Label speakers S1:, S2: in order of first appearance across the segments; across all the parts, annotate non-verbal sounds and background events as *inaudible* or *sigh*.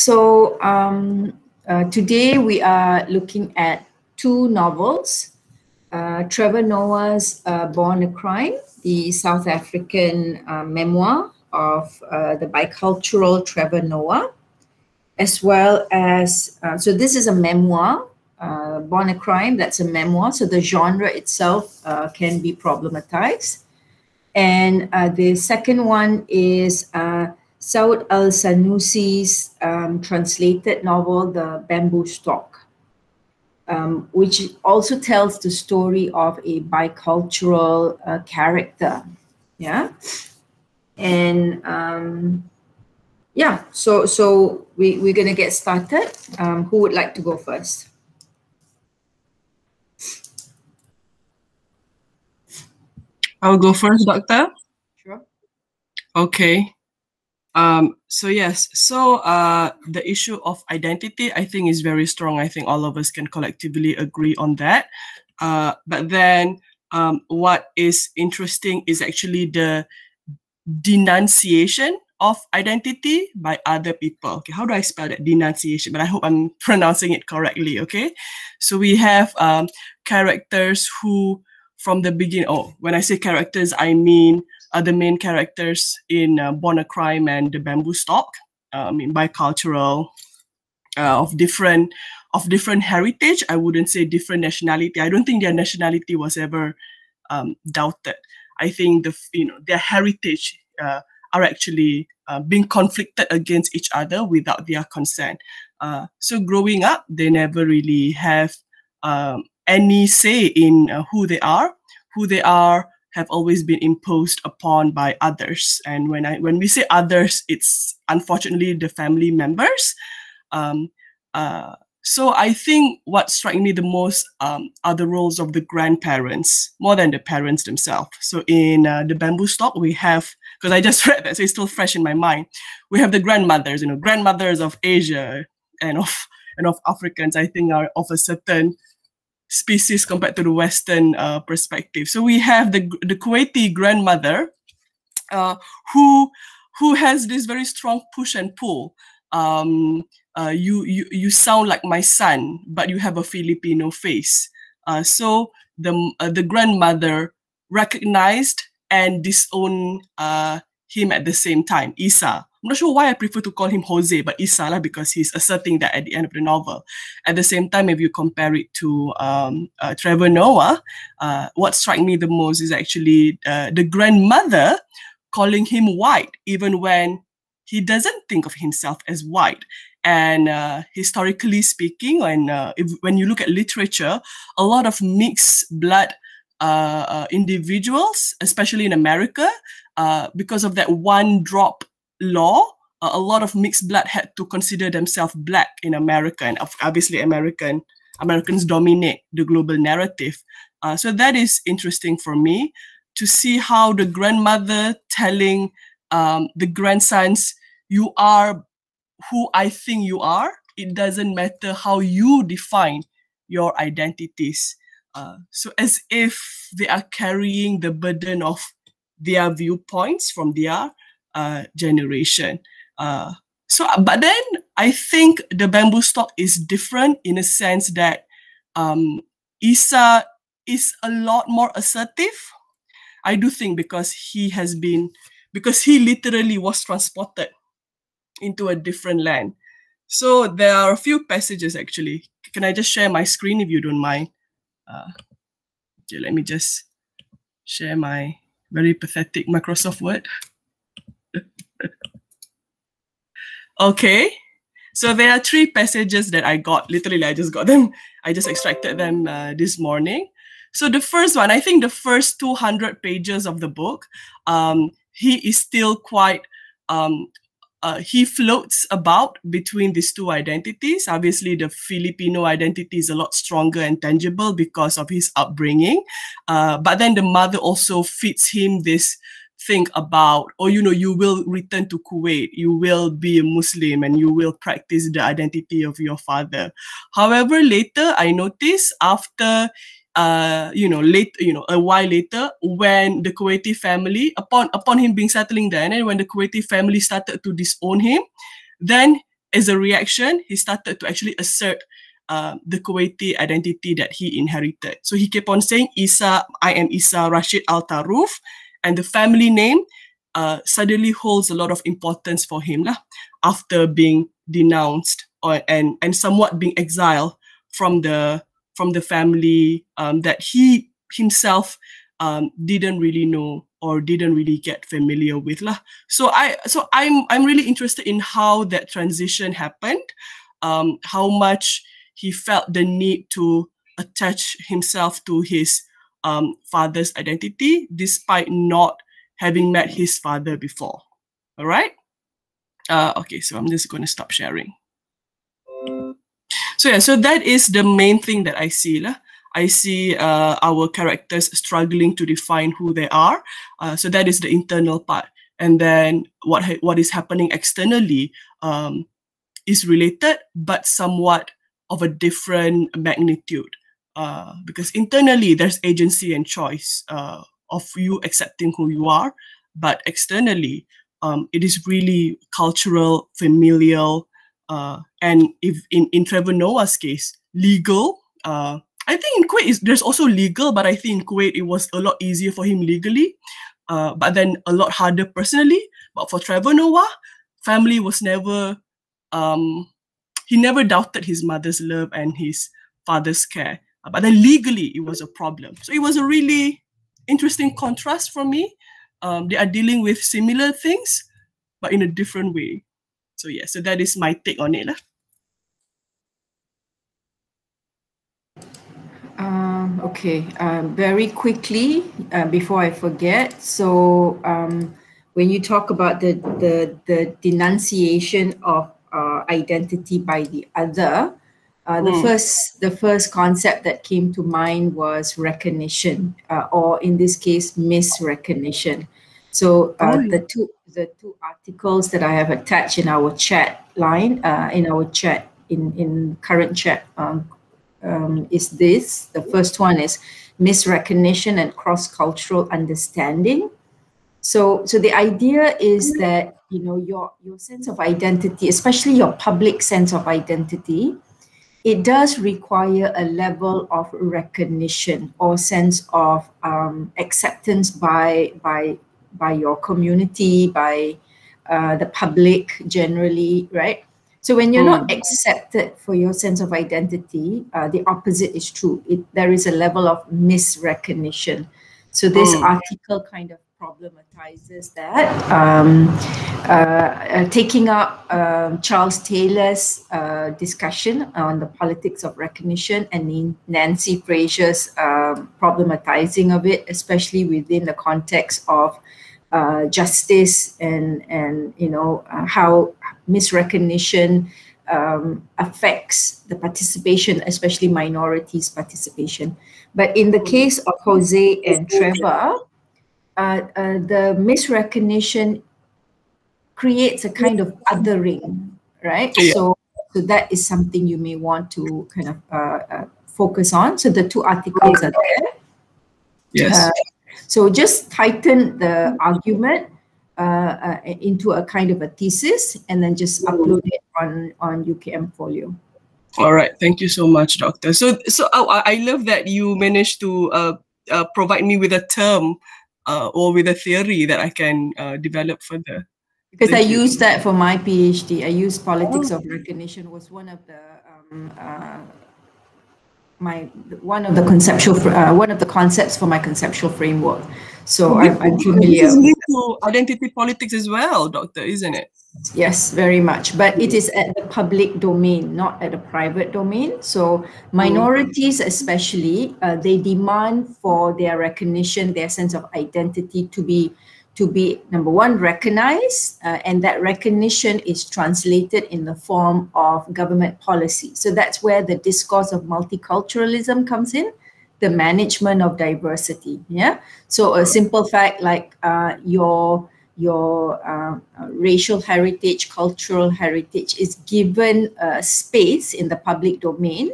S1: So um, uh, today we are looking at two novels. Uh, Trevor Noah's uh, Born a Crime, the South African uh, memoir of uh, the bicultural Trevor Noah, as well as, uh, so this is a memoir, Born a Crime, that's a memoir. So the genre itself can be problematized. And the second one is Saud al Sanusi's um, translated novel, The Bamboo Stalk, um, which also tells the story of a bicultural uh, character. Yeah. And um, yeah, so so we, we're going to get started. Um, who would like to go first?
S2: I'll go first, Doctor.
S1: Sure.
S2: Okay. Um, so yes, so uh, the issue of identity, I think, is very strong. I think all of us can collectively agree on that. Uh, but then, um, what is interesting is actually the denunciation of identity by other people. Okay, how do I spell that denunciation? But I hope I'm *laughs* pronouncing it correctly. Okay, so we have um, characters who, from the beginning, oh, when I say characters, I mean are the main characters in uh, Born a Crime and The Bamboo Stalk. I mean, bicultural, uh, of different of different heritage. I wouldn't say different nationality. I don't think their nationality was ever um, doubted. I think the you know their heritage uh, are actually uh, being conflicted against each other without their consent. Uh, so growing up, they never really have um, any say in uh, who they are, who they are, have always been imposed upon by others. And when I when we say others, it's unfortunately the family members. Um, uh, so I think what struck me the most um, are the roles of the grandparents more than the parents themselves. So in uh, the bamboo stalk, we have because I just *laughs* read that, so it's still fresh in my mind. We have the grandmothers, you know, grandmothers of Asia and of and of Africans. I think are of a certain species compared to the Western uh, perspective. So we have the the Kuwaiti grandmother, uh, who who has this very strong push and pull. Um, uh, you you you sound like my son, but you have a Filipino face. Uh, so the uh, the grandmother recognized and disowned uh, him at the same time, Isa. I'm not sure why I prefer to call him Jose, but Isala because he's asserting that at the end of the novel. At the same time, if you compare it to um, uh, Trevor Noah, uh, what struck me the most is actually uh, the grandmother calling him white, even when he doesn't think of himself as white. And uh, historically speaking, when uh, if, when you look at literature, a lot of mixed blood uh, individuals, especially in America, because of that one drop law, uh, a lot of mixed blood had to consider themselves black in America, and obviously American Americans dominate the global narrative. Uh, so that is interesting for me to see how the grandmother telling um, the grandsons, "You are who I think you are. It doesn't matter how you define your identities." Uh, so as if they are carrying the burden of their viewpoints from their uh, generation. Uh, so, but then I think the bamboo stalk is different in a sense that um, Isa is a lot more assertive. I do think because he has been, because he literally was transported into a different land. So there are a few passages actually. Can I just share my screen if you don't mind? Uh, let me just share my very pathetic Microsoft Word. Okay. So there are three passages that I got. Literally, I just got them. *laughs* I just extracted them uh, this morning. So the first one, I think the first 200 pages of the book, um, he is still quite um, uh, he floats about between these two identities. Obviously, the Filipino identity is a lot stronger and tangible because of his upbringing. Uh, but then the mother also feeds him this thing about, oh, you know, you will return to Kuwait, you will be a Muslim, and you will practice the identity of your father. However, later I noticed after uh, you know, late, you know, a while later, when the Kuwaiti family, upon upon him being settling there, and when the Kuwaiti family started to disown him, then as a reaction, he started to actually assert uh, the Kuwaiti identity that he inherited. So he kept on saying, Isa, I am Isa Rashid Al Taruf, and the family name uh, suddenly holds a lot of importance for him lah, after being denounced or, and, and somewhat being exiled from the from the family um, that he himself um, didn't really know or didn't really get familiar with lah. So I so I'm I'm really interested in how that transition happened, um, how much he felt the need to attach himself to his um, father's identity despite not having met his father before. All right. Uh, okay, so I'm just going to stop sharing. So yeah, so that is the main thing that I see. Lah. I see uh, our characters struggling to define who they are. Uh, so that is the internal part. And then what what is happening externally um, is related, but somewhat of a different magnitude. Uh, because internally there's agency and choice uh, of you accepting who you are, but externally um, it is really cultural, familial, uh, and if in, in Trevor Noah's case, legal. Uh, I think in Kuwait there's also legal, but I think in Kuwait it was a lot easier for him legally, uh, but then a lot harder personally. But for Trevor Noah, family was never, um, he never doubted his mother's love and his father's care. But then legally, it was a problem. So it was a really interesting contrast for me. Um, they are dealing with similar things, but in a different way. So yeah, so that is my take on it. Lah.
S1: Um, okay, um, very quickly uh, before I forget. So um, when you talk about the the, the denunciation of uh, identity by the other, uh, the mm. first the first concept that came to mind was recognition, uh, or in this case, misrecognition. So uh, oh. the two the two articles that I have attached in our chat line, uh, in our chat in in current chat um, um, is this. The first one is misrecognition and cross-cultural understanding. So, so the idea is that you know your your sense of identity, especially your public sense of identity, it does require a level of recognition or sense of um, acceptance by by by your community, by uh, the public generally, right? So when you're not mm. accepted for your sense of identity, uh, the opposite is true. It, there is a level of misrecognition. So this mm. article kind of problematizes that. Um, uh, uh, taking up um, Charles Taylor's uh, discussion on the politics of recognition and Nancy Fraser's um, problematizing of it, especially within the context of uh, justice and and you know how misrecognition um, affects the participation, especially minorities' participation. But in the case of Jose and Trevor, uh, uh, the misrecognition creates a kind of othering, right? Yeah. So, so that is something you may want to kind of uh, uh focus on. So the two articles are there.
S2: Yes.
S1: So just tighten the argument into a kind of a thesis and then just upload it on, on UKM Folio.
S2: All right, thank you so much, Doctor. So, so oh, I love that you managed to uh, provide me with a term uh, or with a theory that I can uh, develop further.
S1: Because I used that for my PhD. I used politics oh. of recognition was one of the um, uh, my one of the conceptual uh, one of the concepts for my conceptual framework. So I'm, I'm familiar.
S2: This is to identity politics as well, Doctor, isn't it?
S1: Yes, very much. But it is at the public domain, not at the private domain. So minorities, especially, uh, they demand for their recognition, their sense of identity to be to be number one recognized uh, and that recognition is translated in the form of government policy. So that's where the discourse of multiculturalism comes in the management of diversity yeah? So a simple fact like uh, your your uh, racial heritage cultural heritage is given a space in the public domain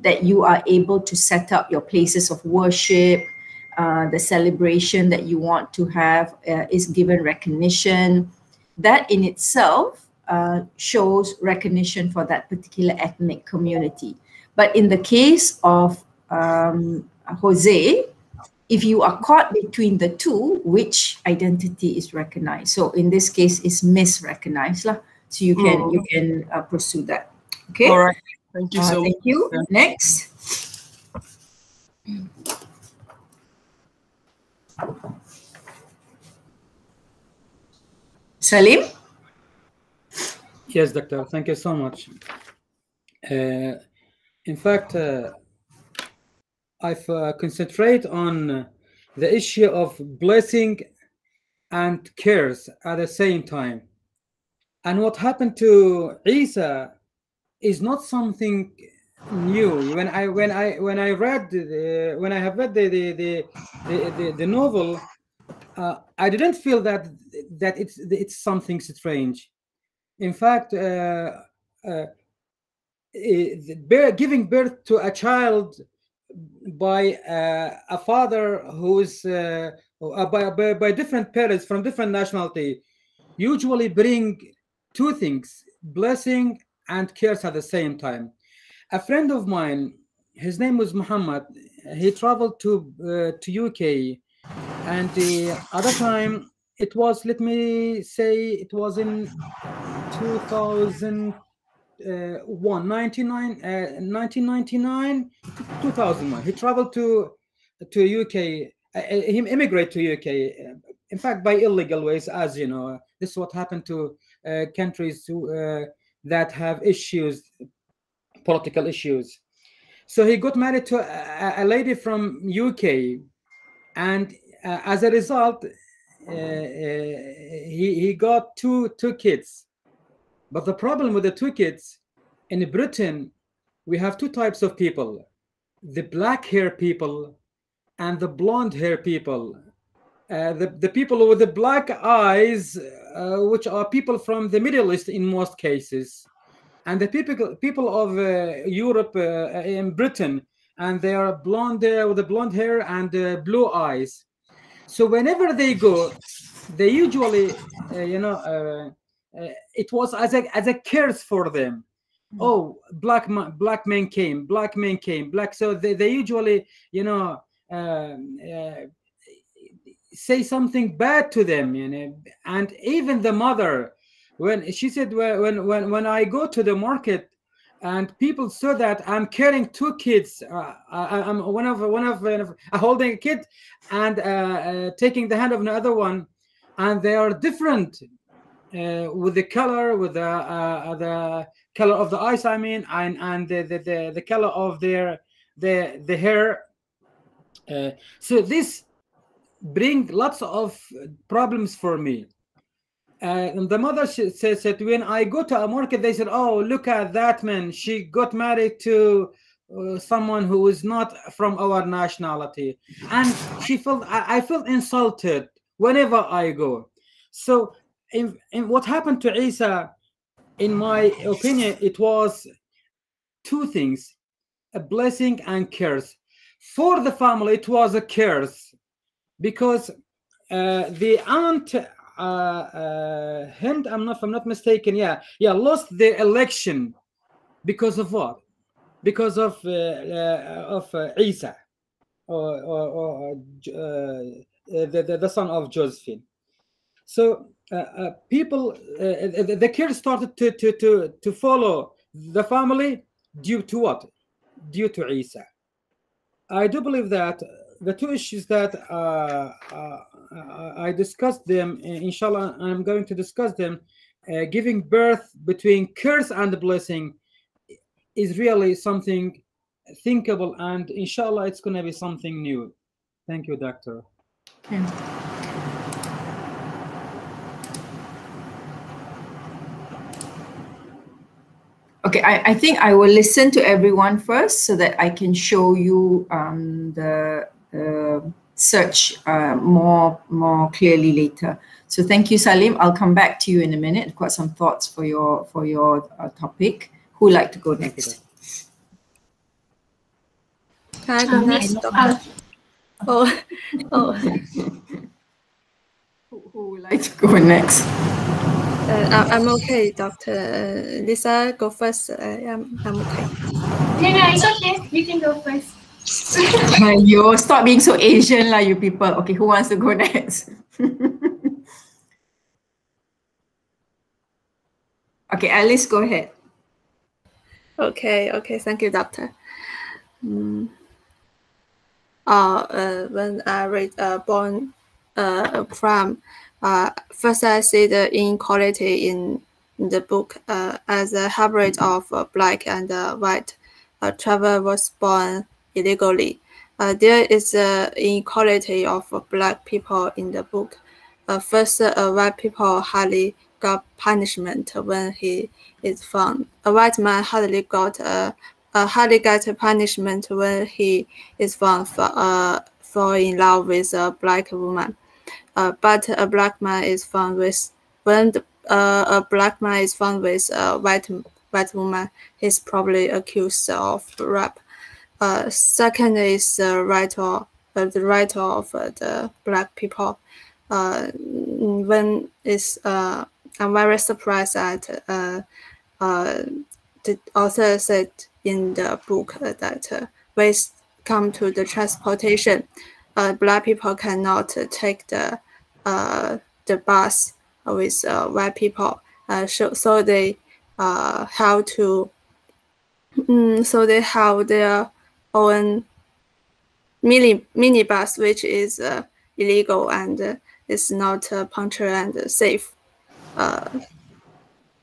S1: that you are able to set up your places of worship uh, the celebration that you want to have uh, is given recognition. That in itself uh, shows recognition for that particular ethnic community. But in the case of um, Jose, if you are caught between the two, which identity is recognized? So in this case, it's misrecognized. Lah. So you can mm. you can uh, pursue that. Okay.
S2: All right. Thank you uh, so
S1: Thank you. Next. Salim?
S3: Yes, doctor. Thank you so much. Uh, in fact, uh, I've uh, concentrate on the issue of blessing and cares at the same time. And what happened to Isa is not something new. When I when I when I read the, when I have read the the the, the, the novel, uh, I didn't feel that that it's it's something strange. In fact, uh, uh, bear, giving birth to a child by uh, a father who's uh, uh, by, by, by different parents from different nationality usually bring two things blessing and cares at the same time a friend of mine his name was muhammad. He traveled to uh, to uk and the other time it was let me say it was in 2000 uh, one 99 uh, 1999 2001 he traveled to to uk uh, uh, he immigrated to uk in fact by illegal ways as you know. This is what happened to countries who, that have issues political issues. So he got married to a, a lady from uk and as a result he, he got two two kids. But the problem with the two kids in Britain, we have two types of people. The black hair people and the blonde hair people. Uh, the, the people with the black eyes, uh, which are people from the Middle East in most cases, and the people people of uh, Europe uh, in Britain, and they are blonde hair with the blonde hair and uh, blue eyes. So whenever they go, they usually, uh, you know, uh, it was as a as a curse for them mm. oh black man black men came black men came black so they, they usually you know uh, uh, say something bad to them you know and even the mother when she said when when when i go to the market and people saw that i'm carrying two kids uh, I, am one of one of uh, holding a kid and uh, uh, taking the hand of another one and they are different uh, with the color, with the uh, the color of the eyes, I mean, and and the the, the, the color of their the the hair. So this bring lots of problems for me. Uh, and the mother says that when I go to a market, they said, "Oh, look at that man! She got married to uh, someone who is not from our nationality," and she felt I, I felt insulted whenever I go. So in, in what happened to Isa, in my opinion, it was two things a blessing and curse. For the family, it was a curse because uh, the aunt uh, uh, Hind, I'm not, if I'm not mistaken, yeah, yeah, lost the election because of what? Because of uh, uh of uh, Isa, or, or, or uh, the, the, the son of Josephine. So uh, uh, people, uh, the kids started to, to, to, to follow the family due to what? Due to Isa. I do believe that the two issues that uh, uh, I discussed them, inshallah, I'm going to discuss them. Uh, giving birth between curse and blessing is really something thinkable, and inshallah, it's going to be something new. Thank you, doctor.
S1: Okay, I, I think I will listen to everyone first so that I can show you um, the, the search uh, more more clearly later. So thank you, Salim. I'll come back to you in a minute. I've got some thoughts for your for your uh, topic. Who would like to go next?
S4: Can I go next? Oh, *laughs* oh.
S1: who, who would like to go next?
S4: Uh, I'm okay, Doctor. Lisa, go first. Uh, I'm, I'm okay.
S5: No, no, it's okay. You can go first.
S1: You stop being so Asian lah, you people. Okay, who wants to go *laughs* next? okay, Alice, go ahead.
S4: Okay, okay. Thank you, Doctor. Mm. Uh, uh, when I read uh, Born uh, Crime, uh, first I see the inequality in, in the book uh, as a hybrid of uh, black and uh, white. Uh, Trevor was born illegally. Uh, there is an inequality of black people in the book. Uh, first, uh, white people hardly got punishment when he is found. A white man hardly got a, uh, hardly get punishment when he is found for, uh, fall in love with a black woman. Uh, but a black man is found with when the, uh, a black man is found with a white white woman, he's probably accused of rape. Uh, second is the right of uh, the right of uh, the black people. Uh, when is uh, I'm very surprised that uh, uh, the author said in the book that uh, when it come to the transportation, uh, black people cannot take the uh, the bus with uh, white people. Uh, so, so they uh, have to mm, so they have their own mini minibus, which is uh, illegal and uh, is not uh, punctual and safe. Uh,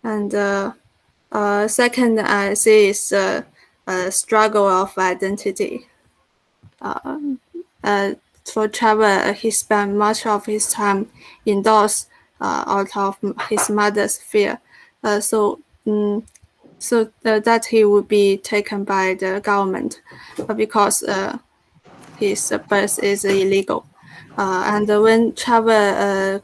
S4: and uh, uh, second, I see is a struggle of identity. For Trevor, he spent much of his time indoors out of his mother's fear. So, um, so uh, that he would be taken by the government uh, because uh, his birth is illegal. Uh, and when Trevor uh,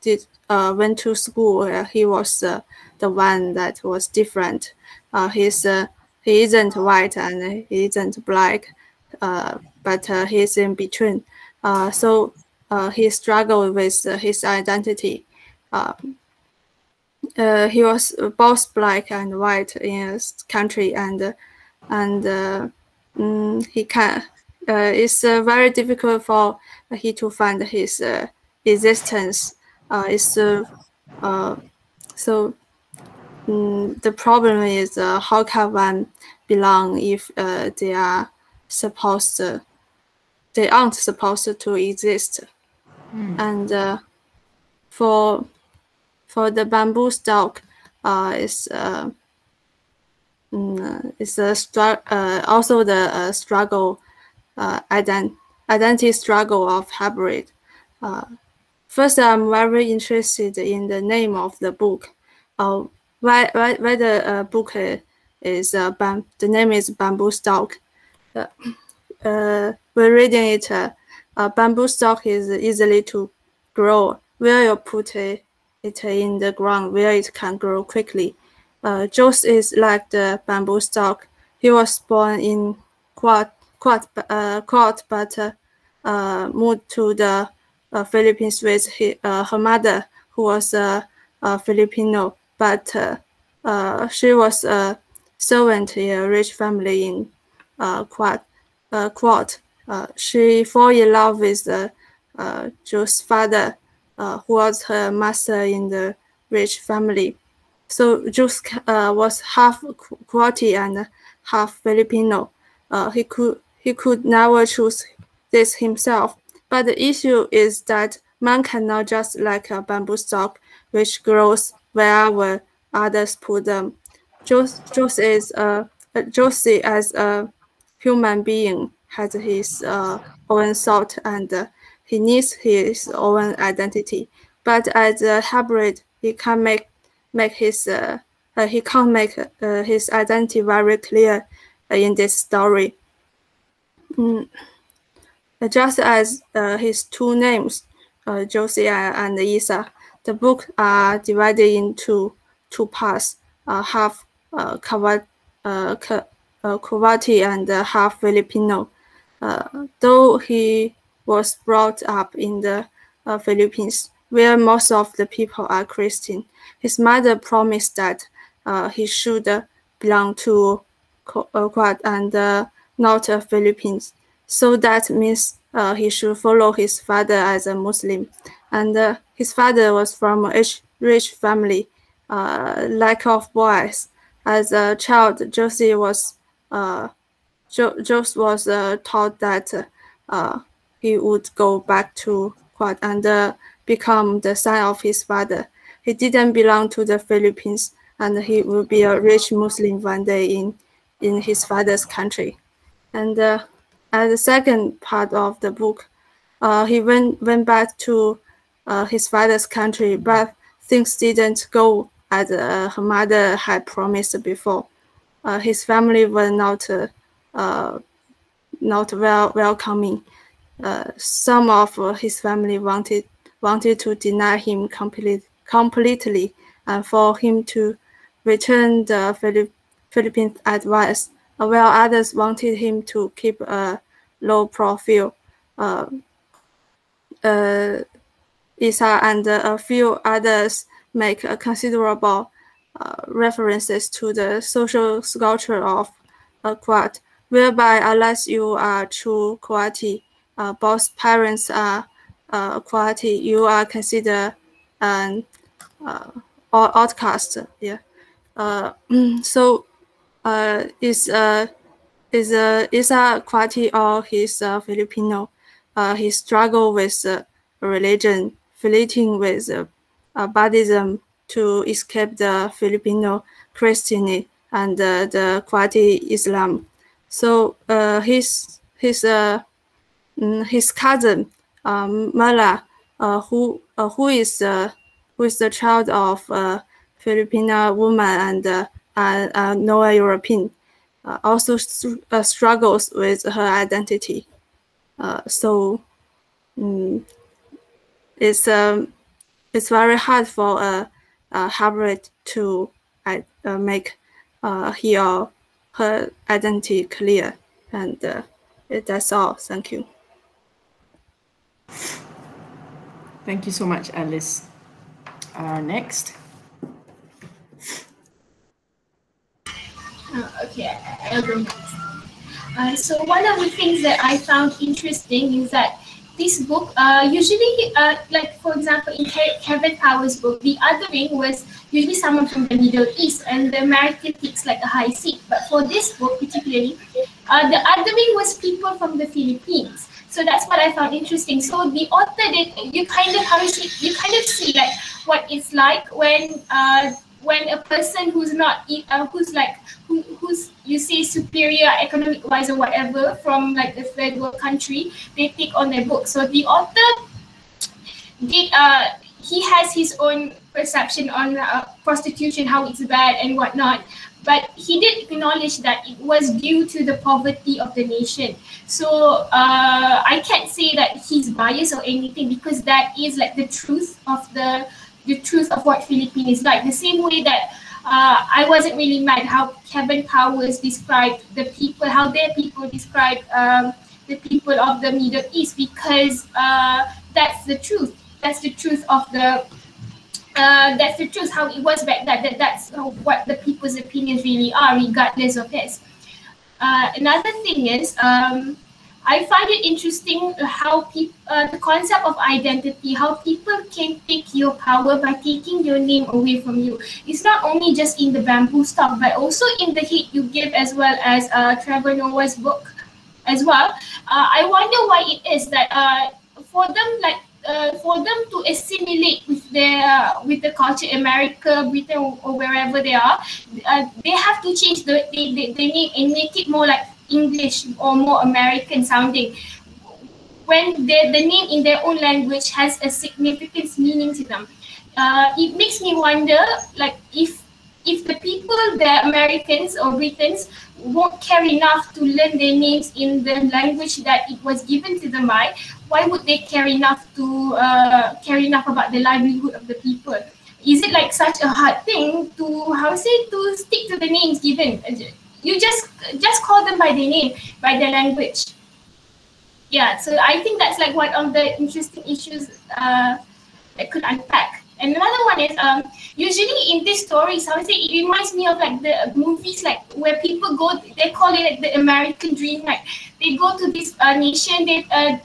S4: did uh, went to school, uh, he was the one that was different. he's he isn't white and he isn't black but he's in between. So he struggled with his identity. Um, he was both black and white in his country, and and mm, he can. it's very difficult for he to find his existence. it's so mm, the problem is uh, how can one belong if uh, they are supposed to they aren't supposed to exist. Mm. And uh, for for the bamboo stalk, uh, is uh, mm, is a uh, also the uh, struggle, uh, ident- identity struggle of hybrid. Uh, first, I'm very interested in the name of the book. Uh, why, why, why the uh, book is uh, bam- the name is bamboo stalk. Uh, uh, when reading it, uh, bamboo stalk is easily to grow where you put it, it in the ground where it can grow quickly. Uh, Jose is like the bamboo stalk. He was born in Kuwait, Kuwait, uh, Kuwait but uh, moved to the uh, Philippines with his, uh, her mother, who was a, Filipino, but uh, she was a servant in a rich family in Kuwait, uh, she fell in love with uh, Joe's father, uh, who was her master in the rich family. So Joe uh, was half Kuwaiti and half Filipino. Uh, he could he could never choose this himself. But the issue is that man cannot just like a bamboo stalk, which grows wherever others put them. Josie is a Josie as a human being has his uh, own thought and uh, he needs his own identity. But as a hybrid, he can make make his uh, uh he can't make uh, his identity very clear uh, in this story. Mm. Just as his two names, Josiah and Isa, the book are divided into two parts, half uh, uh, and uh, half Filipino. Uh, though he was brought up in the Philippines, where most of the people are Christian. His mother promised that uh, he should belong to Kuwait and uh, not uh, Philippines. So that means uh, he should follow his father as a Muslim. And uh, his father was from a rich, family, uh, lack of boys. As a child, Josie was uh, jo- Jose was uh, taught that uh, he would go back to Kuwait and uh, become the son of his father. He didn't belong to the Philippines, and he will be a rich Muslim one day in in his father's country. And uh, at the second part of the book, uh, he went went back to uh, his father's country, but things didn't go as uh, her mother had promised before. Uh, his family were not uh, not well welcoming. Some of his family wanted wanted to deny him complete, completely and for him to return the Philippines Philippines advice, while others wanted him to keep a low profile. Uh, uh, Isa and a few others make considerable uh, references to the social structure of a Kuwait, whereby unless you are true uh, both parents are uh, Kuwaiti, you are considered an uh, outcast. Yeah. Uh, *clears throat* so uh, is uh, is uh, is a quality of his uh, Filipino. Uh, he struggle with uh, religion, flirting with uh, Buddhism to escape the Filipino Christianity and uh, the Kuwaiti Islam. So uh, his his uh, mm, his cousin um, Merla, uh, who uh, who is uh, who is the child of a Filipino woman and uh, uh, uh, Noah European, uh, also uh, struggles with her identity. Uh, so um, it's um, it's very hard for a, a hybrid to uh, make uh, he or her identity clear. And uh, that's all. Thank you.
S1: Thank you so much, Alice. Uh, next.
S5: Uh, okay. Uh, so one of the things that I found interesting is that this book, uh, usually, uh, like for example, in Kevin Powers' book, the othering was usually someone from the Middle East, and the American takes like a high seat. But for this book particularly, uh, the othering was people from the Philippines. So that's what I found interesting. So the author did you kind of how you kind of see like what it's like when uh, when a person who's not uh, who's like who, who's you say superior economic wise or whatever from like the third world country they take on their book so the author did uh he has his own perception on uh, prostitution how it's bad and whatnot but he did acknowledge that it was due to the poverty of the nation so uh, i can't say that he's biased or anything because that is like the truth of the the truth of what Philippines is like. The same way that uh, I wasn't really mad how Kevin Powers described the people, how their people described um, the people of the Middle East, because uh, that's the truth. That's the truth of the. Uh, that's the truth how it was back then. That that's what the people's opinions really are, regardless of his. Uh, another thing is, um, I find it interesting how people, uh, the concept of identity, how people can take your power by taking your name away from you. It's not only just in the bamboo stalk, but also in the hate you give, as well as uh, Trevor Noah's book, as well. Uh, I wonder why it is that uh, for them, like uh, for them to assimilate with their with the culture, America, Britain, or, wherever they are, uh, they have to change the, the, the, the name and make it more like English or more American sounding when the, the name in their own language has a significant meaning to them. Uh, it makes me wonder like if if the people, the Americans or Britons, won't care enough to learn their names in the language that it was given to them by, why would they care enough to uh, care enough about the livelihood of the people? Is it like such a hard thing to how say to stick to the names given? you just just call them by their name, by their language. Yeah, so I think that's like one of the interesting issues uh, that could unpack. And another one is um usually in these stories, I would say it reminds me of like the movies like where people go they call it like the American dream. Like they go to this uh, nation, they uh,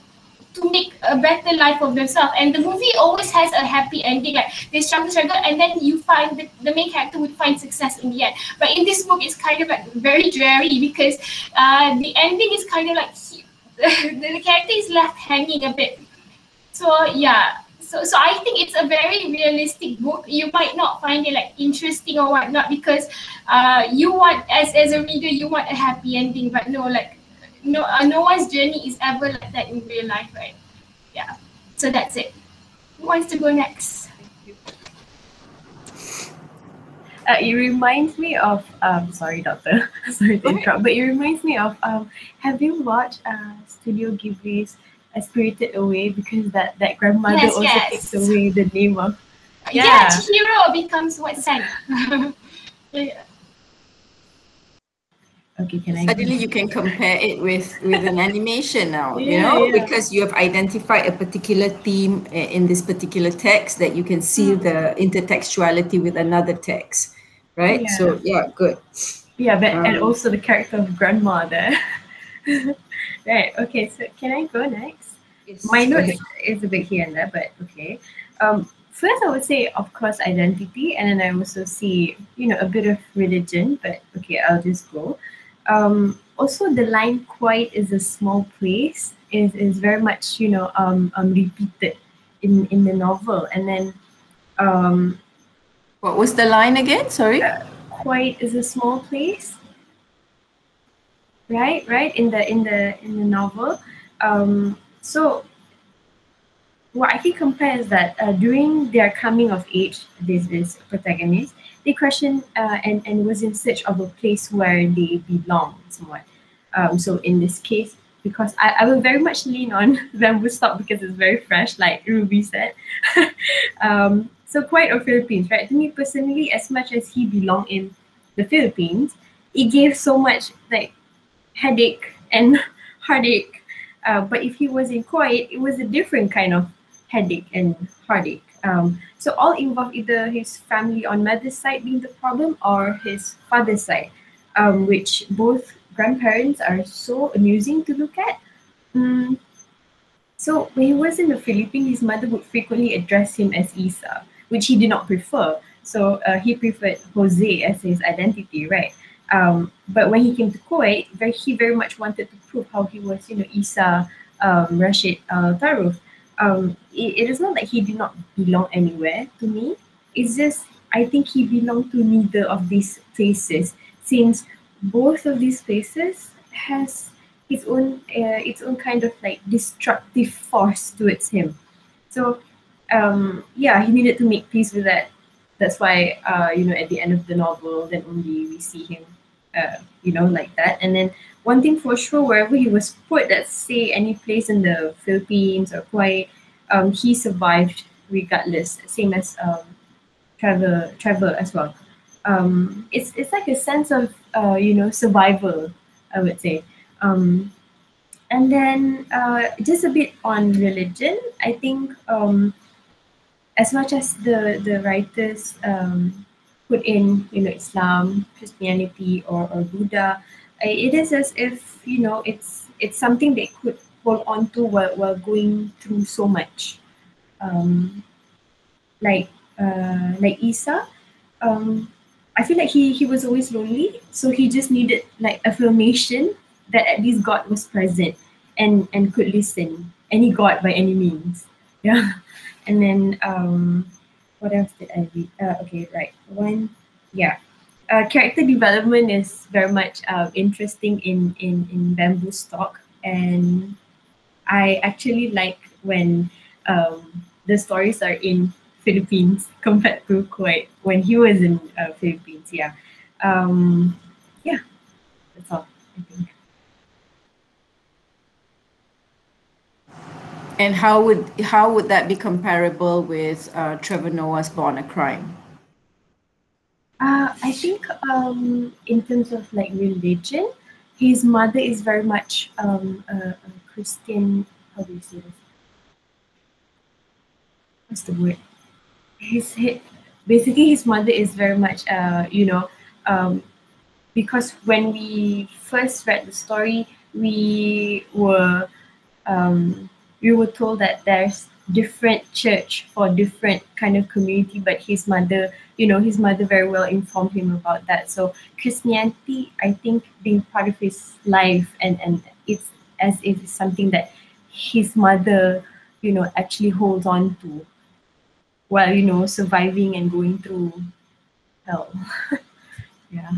S5: to make a better life of themselves. And the movie always has a happy ending. Like they struggle, struggle, and then you find that the main character would find success in the end. But in this book, it's kind of like very dreary because uh, the ending is kind of like the, *laughs* the character is left hanging a bit. So yeah. So, so I think it's a very realistic book. You might not find it like interesting or whatnot because uh, you want as as a reader you want a happy ending, but no, like no uh, no one's journey is ever like that in real life, right? Yeah. So that's it. Who wants to go next?
S6: Uh, it reminds me of um sorry doctor *laughs* sorry to interrupt but it reminds me of um have you watched uh Studio Ghibli's uh, Spirited Away because that that grandmother
S5: Yes,
S6: also
S5: yes.
S6: takes away the name of
S5: Yeah,
S6: Yeah.
S5: Chihiro becomes what Sen? *laughs* yeah.
S6: Okay can I
S1: Suddenly you can compare it with with an animation now, you *laughs* know,
S6: yeah.
S1: because you have identified a particular theme in this particular text that you can see the intertextuality with another text, right? So yeah, good.
S6: Yeah, but and
S1: Um,
S6: also the character of grandma there. *laughs* right. Okay. So can I go next? My
S1: Go
S6: notes is a bit here and there, but okay. Um, first, I would say, of course, identity, and then I also see, you know, a bit of religion. But okay, I'll just go. Um, also, the line "Kuwait is a small place" is is very much, you know, um, um repeated in in the novel, and then um,
S1: What was the line again? Sorry.
S6: Kuwait is a small place right right in the in the in the novel um so what i can compare is that uh, during their coming of age this this protagonist they question uh, and and was in search of a place where they belong somewhat. Um so in this case because I, I will very much lean on *laughs* bamboo stalk because it's very fresh like ruby said. *laughs* Um so Kuwait of philippines right? To me personally as much as he belonged in the Philippines, it gave so much like headache and *laughs* heartache. Uh, but if he was in Kuwait, it was a different kind of headache and heartache. Um, so all involved either his family on mother's side being the problem or his father's side, um, which both grandparents are so amusing to look at. Mm, so when he was in the Philippines, his mother would frequently address him as Isa, which he did not prefer. So uh, he preferred Jose as his identity, right? Um, but when he came to Kuwait, very, he very much wanted to prove how he was, you know, Isa um, Rashid uh, Taruf. Um, it, it is not that he did not belong anywhere to me. It's just I think he belonged to neither of these places, since both of these places has its own uh, its own kind of like destructive force towards him. So um, yeah, he needed to make peace with that that's why uh, you know at the end of the novel then only we see him uh, you know like that and then one thing for sure wherever he was put let's say any place in the philippines or Kuwait, um, he survived regardless same as um, Trevor Trevor as well. Um, it's, it's like a sense of uh, you know survival i would say. Um, and then uh, just a bit on religion i think um, as much as the the writers um, put in you know Islam, Christianity, or, or Buddha, it is as if you know it's it's something they could hold on to while, while going through so much. Um, like uh, like Isa, um, I feel like he he was always lonely, so he just needed like affirmation that at least God was present and and could listen, any God by any means. *laughs* Yeah. And then um, what else did I read? Uh, okay, right. One, yeah. Uh, character development is very much uh, interesting in, in, in Bamboo Stalk. And I actually like when um, the stories are in Philippines *laughs* compared to Kuwait when he was in uh, Philippines. Yeah. Um, yeah, that's all, I think.
S1: And how would how would that be comparable with uh, Trevor Noah's Born a Crime?
S6: Uh, I think um, in terms of like religion, his mother is very much um, a, a Christian. How do you say this? what's the word? His, his basically his mother is very much uh you know um because when we first read the story we were um we were told that there's different church for different kind of community but his mother you know his mother very well informed him about that. So christianity i think being part of his life and and it's as if it's something that his mother you know actually holds on to while you know surviving and going through hell. *laughs* Yeah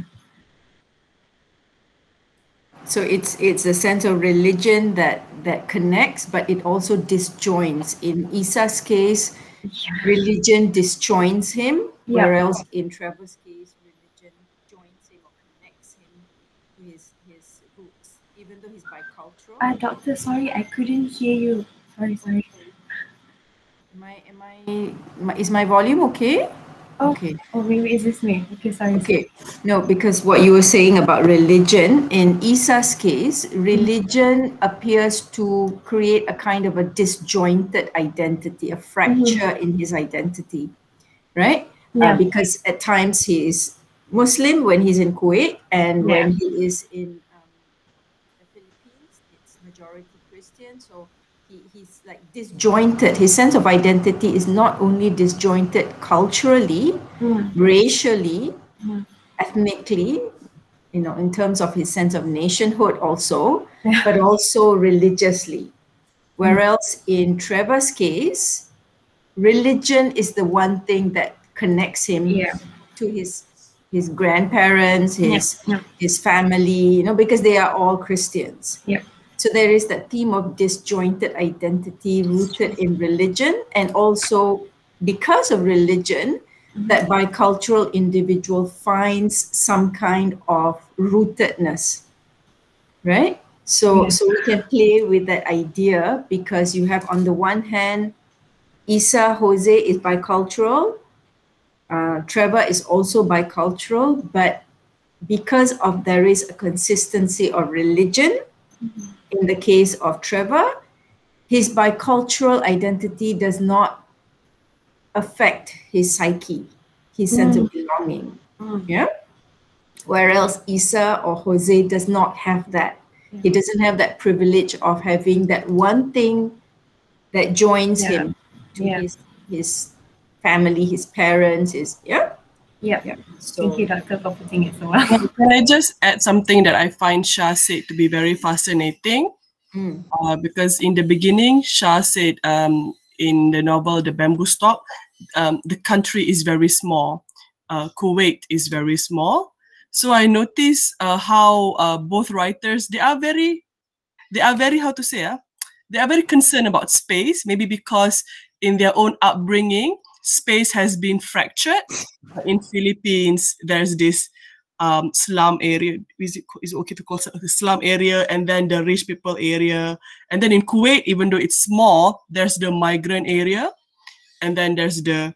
S1: So it's it's a sense of religion that that connects, but it also disjoins. In Isa's case, religion disjoins him,
S6: Yeah.
S1: whereas in Trevor's case, religion joins him or connects him to his his roots, even though he's bicultural.
S6: uh, doctor sorry i couldn't hear you sorry sorry
S1: Am I am I my- is my volume okay?
S6: Oh.
S1: Okay.
S6: oh maybe is this me okay sorry
S1: Okay. No, because what you were saying about religion, in Isa's case, religion appears to create a kind of a disjointed identity, a fracture in his identity, right? Uh,
S6: yeah
S1: because at times he is Muslim when he's in Kuwait, and when he is in um, the Philippines, it's majority Christian. So like disjointed. His sense of identity is not only disjointed culturally,
S6: Mm.
S1: racially,
S6: Mhm.
S1: ethnically, you know, in terms of his sense of nationhood also,
S6: Yeah.
S1: but also religiously. Whereas in Trevor's case, religion is the one thing that connects him
S6: Yeah.
S1: to his his grandparents, his
S6: yeah.
S1: his family, you know, because they are all Christians.
S6: Yep.
S1: So there is that theme of disjointed identity rooted in religion, and also because of religion, that bicultural individual finds some kind of rootedness, right? So,
S6: Yeah.
S1: so we can play with that idea because you have on the one hand, Isa Jose is bicultural, uh, Trevor is also bicultural, but because of there is a consistency of religion, in the case of Trevor, his bicultural identity does not affect his psyche, his sense of belonging.
S6: Mm.
S1: Yeah. Whereas Isa or Jose does not have that. He doesn't have that privilege of having that one thing that joins
S6: Yeah.
S1: him to
S6: Yeah.
S1: his his family, his parents, his yeah.
S6: Yeah
S1: So
S6: thank you doctor for putting it so well *laughs*
S2: Can I just add something that I find Shah said to be very fascinating?
S1: Mm.
S2: Uh, because in the beginning, Shah said um, in the novel The Bamboo Stalk, um, the country is very small. Uh, Kuwait is very small. So I notice uh, how uh, both writers they are very, they are very how to say, uh, they are very concerned about space. Maybe because in their own upbringing, space has been fractured. In Philippines, there's this um, slum area. Is it, is it okay to call it the slum area? And then the rich people area. And then in Kuwait, even though it's small, there's the migrant area. And then there's the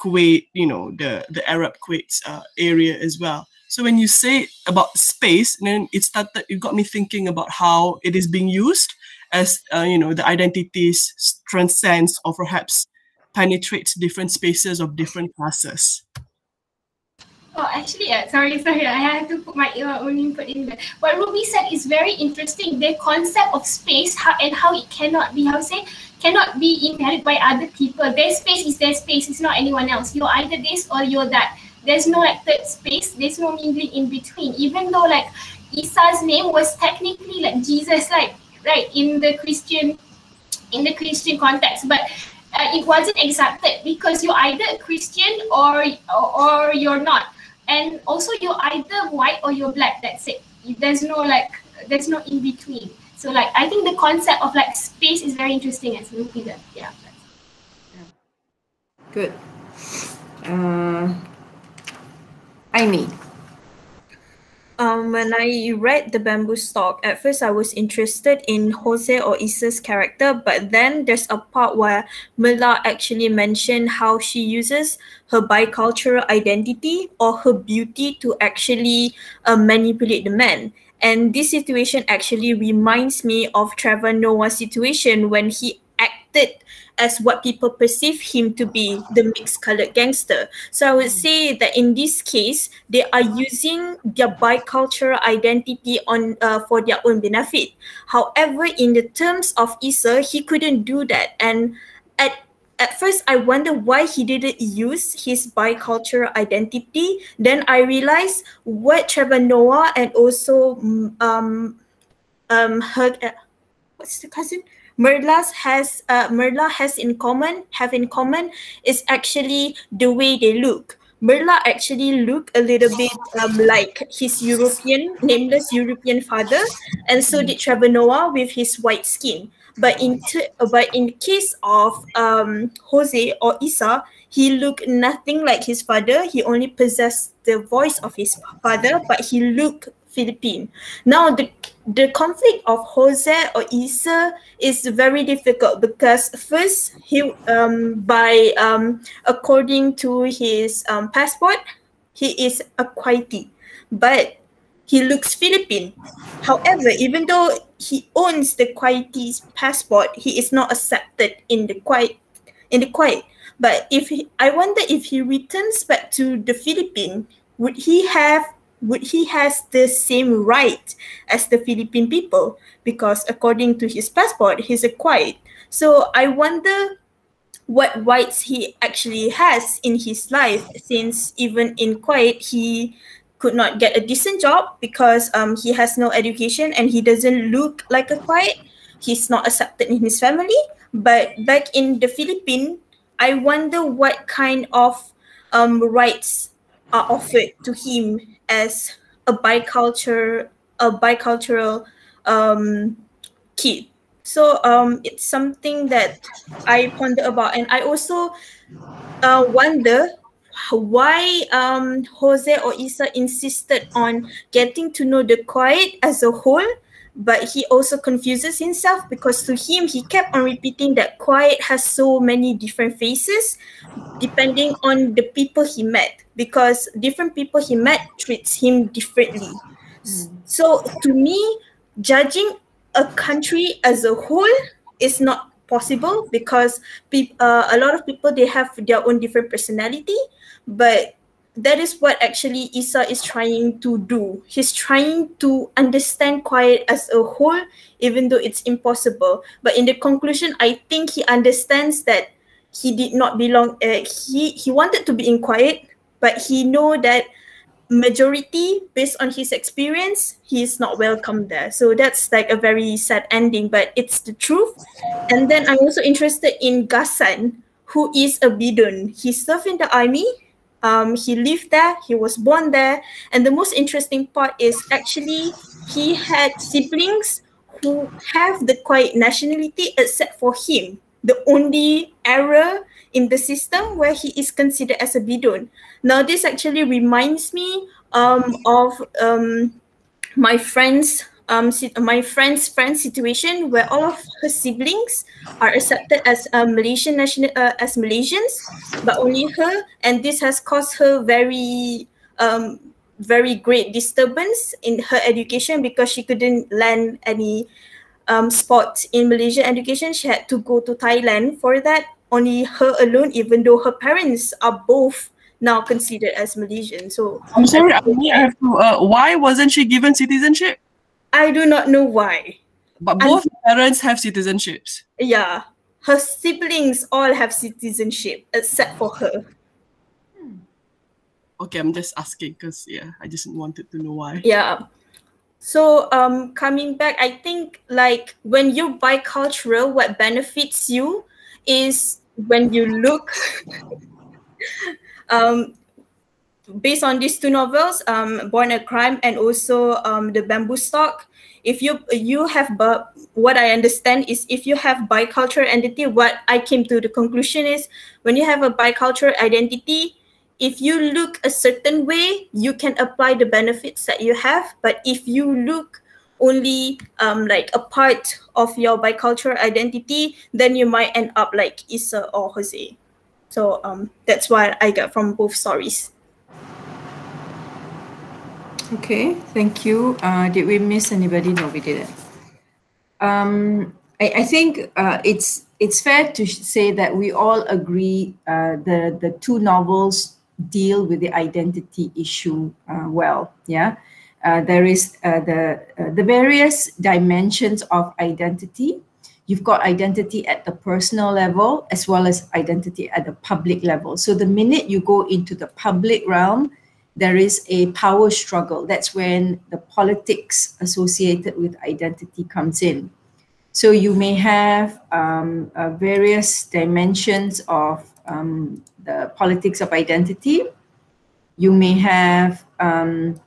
S2: Kuwait, you know, the, the Arab Kuwait uh, area as well. So when you say about space, then it started, it got me thinking about how it is being used as, uh, you know, the identities transcends or perhaps penetrates different spaces of different classes.
S5: Oh, actually, uh, sorry, sorry, I had to put my own input in there. What Ruby said is very interesting. The concept of space how, and how it cannot be, how say, cannot be inherited by other people. Their space is their space, it's not anyone else. You're either this or you're that. There's no like third space, there's no mingling in between. Even though like Isa's name was technically like Jesus, like right in the Christian in the Christian context, but uh, it wasn't accepted because you're either a Christian or, or you're not, and also you're either white or you're black. That's it. There's no like there's no in between. So like I think the concept of like space is very interesting as Rupi did. Yeah.
S1: Good. Uh, Aimee.
S7: Um, when I read the bamboo stalk, at first I was interested in Jose or Isa's character, but then there's a part where Mila actually mentioned how she uses her bicultural identity or her beauty to actually uh, manipulate the men. And this situation actually reminds me of Trevor Noah's situation when he acted as what people perceive him to be the mixed colored gangster. So I would say that in this case, they are using their bicultural identity on uh, for their own benefit. However, in the terms of Isa, he couldn't do that. And at at first I wonder why he didn't use his bicultural identity. Then I realized what Trevor Noah and also mm, um um her uh, what's the cousin Merla's has uh, Merla has in common have in common is actually the way they look. Merla actually look a little bit um, like his European nameless European father, and so did Trevor Noah with his white skin. But in but in case of um, Jose or Isa, he looked nothing like his father. He only possessed the voice of his father, but he looked Philippine. Now the the conflict of Jose or Isa is very difficult because first he um by um according to his um passport he is a Kuwaiti, but he looks Philippine. However, even though he owns the Kuwaiti's passport, he is not accepted in the Kuwait in the Kuwait. But if he, I wonder if he returns back to the Philippines, would he have would he has the same right as the Philippine people? Because according to his passport, he's a Kuwait. So I wonder what rights he actually has in his life since even in Kuwait he could not get a decent job because um, he has no education and he doesn't look like a Kuwait. He's not accepted in his family. But back in the Philippines, I wonder what kind of um, rights are offered to him as a bicultural a bicultural um, kid. So um, it's something that I ponder about, and I also uh, wonder why um, Jose or Isa insisted on getting to know the Kuwait as a whole, but he also confuses himself because to him he kept on repeating that Kuwait has so many different faces, depending on the people he met because different people he met treats him differently. Mm. So to me, judging a country as a whole is not possible because uh, a lot of people they have their own different personality, but that is what actually Isa is trying to do. He's trying to understand Kuwait as a whole, even though it's impossible. But in the conclusion, I think he understands that he did not belong. Uh, he he wanted to be in Kuwait, but he know that majority based on his experience he is not welcome there so that's like a very sad ending but it's the truth and then i'm also interested in Ghassan who is a bidun he served in the army um, he lived there he was born there and the most interesting part is actually he had siblings who have the Kuwait nationality except for him the only error in the system where he is considered as a bidun. Now, this actually reminds me um, of um, my friend's um, my friend's friend situation where all of her siblings are accepted as uh, Malaysian national uh, as Malaysians, but only her, and this has caused her very um, very great disturbance in her education because she couldn't land any um, spot in Malaysian education. She had to go to Thailand for that only her alone, even though her parents are both now considered as Malaysian. So
S2: I'm sorry, I have to. Uh, why wasn't she given citizenship?
S7: I do not know why.
S2: But both and, parents have citizenships.
S7: Yeah, her siblings all have citizenship except for her.
S2: Okay, I'm just asking because yeah, I just wanted to know why.
S7: Yeah. So um coming back, I think like when you're bicultural, what benefits you is when you look *laughs* um, based on these two novels, um, Born a Crime and also um, The Bamboo Stalk, if you you have but what I understand is if you have bicultural identity, what I came to the conclusion is when you have a bicultural identity, if you look a certain way, you can apply the benefits that you have. But if you look only um, like a part of your bicultural identity, then you might end up like Isa or Jose. So um, that's what I got from both stories.
S1: Okay, thank you. Uh, did we miss anybody? No, we didn't. Um, I, I think uh, it's it's fair to say that we all agree uh, the the two novels deal with the identity issue uh, well. Yeah, uh, there is uh, the the various dimensions of identity. You've got identity at the personal level as well as identity at the public level. So the minute you go into the public realm, there is a power struggle. That's when the politics associated with identity comes in. So you may have um, uh, various dimensions of um, the politics of identity. You may have um,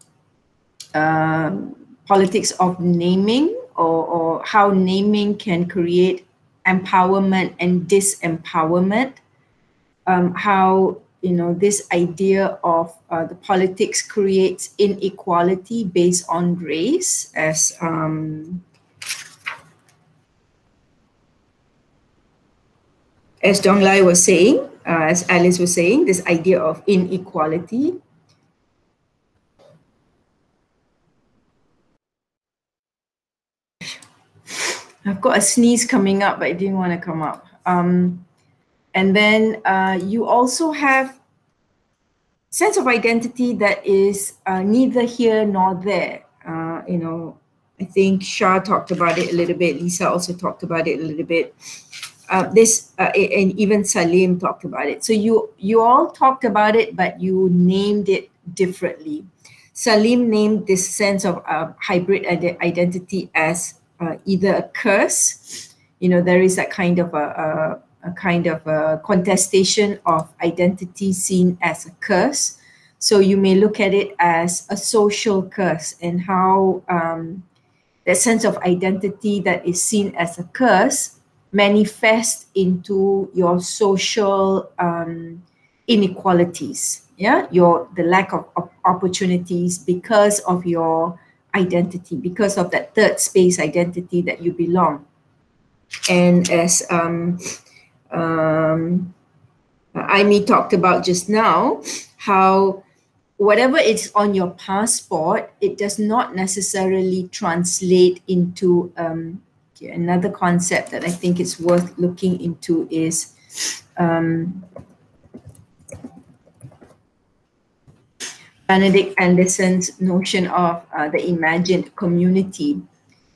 S1: uh, politics of naming or, or how naming can create empowerment and disempowerment. Um, how you know this idea of uh, the politics creates inequality based on race as um, as Dong Lai was saying, uh, as Alice was saying, this idea of inequality. I've got a sneeze coming up, but it didn't want to come up. Um, and then uh, you also have sense of identity that is uh, neither here nor there. Uh, you know, I think Shah talked about it a little bit. Lisa also talked about it a little bit uh, this uh, and even Salim talked about it. So you you all talked about it, but you named it differently. Salim named this sense of uh, hybrid ide- identity as either a curse. You know, there is that kind of a, a, a, kind of a contestation of identity seen as a curse. So you may look at it as a social curse and how um, that sense of identity that is seen as a curse manifest into your social um, inequalities. Yeah? Your the lack of, of, opportunities because of your identity because of that third space identity that you belong. And as um, um, Aimi talked about just now how whatever is on your passport it does not necessarily translate into um, another concept that I think is worth looking into is um, Benedict Anderson's notion of uh, the imagined community,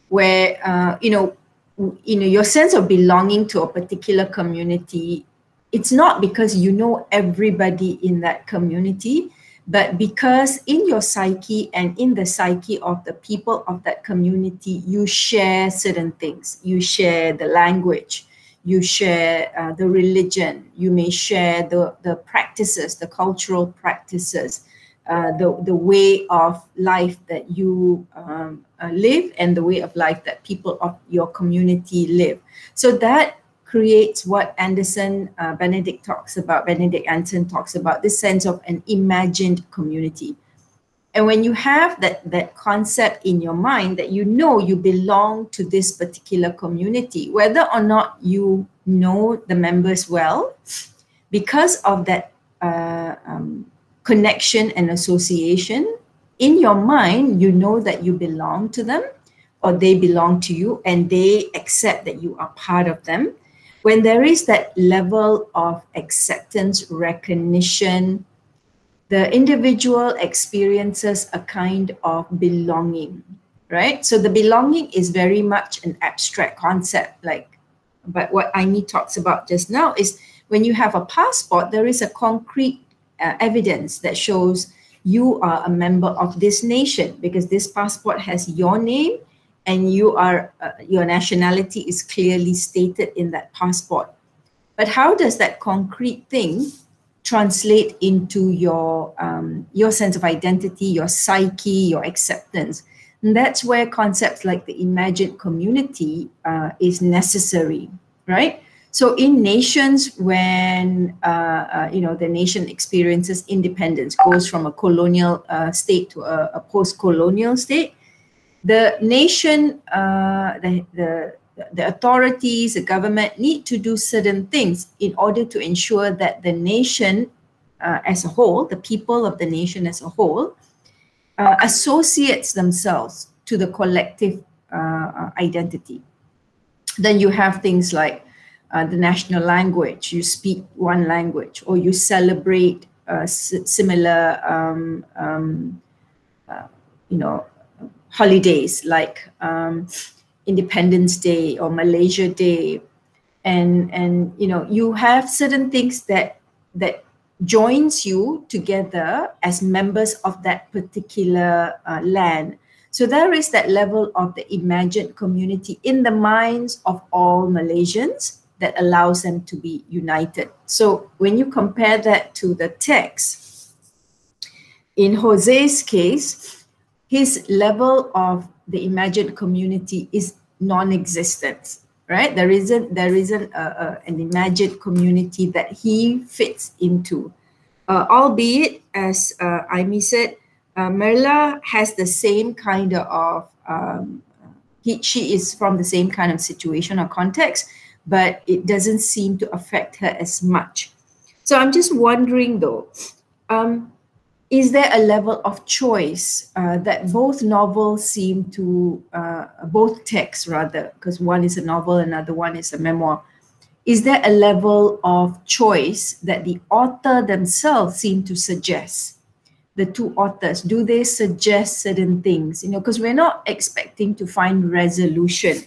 S1: where uh, you know, you know, your sense of belonging to a particular community. It's not because you know everybody in that community, but because in your psyche and in the psyche of the people of that community, you share certain things. You share the language, you share uh, the religion, you may share the, the practices, the cultural practices, uh, the, the way of life that you um, uh, live and the way of life that people of your community live. So that creates what Anderson uh, Benedict talks about, Benedict Anderson talks about this sense of an imagined community. And when you have that, that concept in your mind that you know you belong to this particular community, whether or not you know the members well, because of that uh, um, connection and association, in your mind, you know that you belong to them or they belong to you and they accept that you are part of them when there is that level of acceptance, recognition, the individual experiences a kind of belonging, right? So the belonging is very much an abstract concept, like, but what Aimi talks about just now is when you have a passport, there is a concrete uh, evidence that shows you are a member of this nation because this passport has your name and you are uh, your nationality is clearly stated in that passport. But how does that concrete thing translate into your um, your sense of identity your psyche your acceptance? And that's where concepts like the imagined community uh, is necessary right so in nations when uh, uh, you know the nation experiences independence goes from a colonial uh, state to a, a post-colonial state the nation, uh, the, the, the authorities, the government need to do certain things in order to ensure that the nation uh, as a whole, the people of the nation as a whole, uh, associates themselves to the collective uh, identity. then you have things like uh, the national language, you speak one language, or you celebrate uh, similar, um, um, uh, you know, holidays like um, Independence Day or Malaysia Day, and and you know you have certain things that that joins you together as members of that particular uh, land. So there is that level of the imagined community in the minds of all Malaysians that allows them to be united. So when you compare that to the text, in Jose's case, his level of the imagined community is non-existent, right? There isn't there isn't a, a, an imagined community that he fits into. Uh, albeit, as uh, Aimi said, uh, Merla has the same kind of um, he, she is from the same kind of situation or context, but it doesn't seem to affect her as much. So I'm just wondering though, um, is there a level of choice uh, that both novels seem to, uh, both texts rather, because one is a novel, another one is a memoir. Is there a level of choice that the author themselves seem to suggest? The two authors, do they suggest certain things? You know, because we're not expecting to find resolution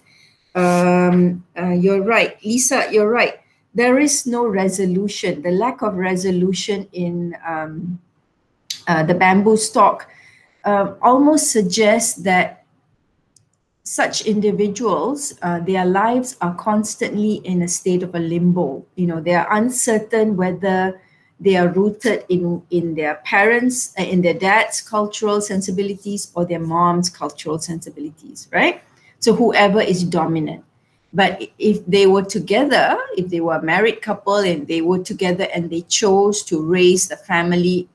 S1: um, uh, you're right. Lisa, you're right. There is no resolution. The lack of resolution in um, uh, the bamboo stalk uh, almost suggests that such individuals, uh, their lives are constantly in a state of a limbo. You know, they are uncertain whether they are rooted in, in their parents, uh, in their dad's cultural sensibilities or their mom's cultural sensibilities, right? So whoever is dominant. But if they were together, if they were a married couple and they were together and they chose to raise the family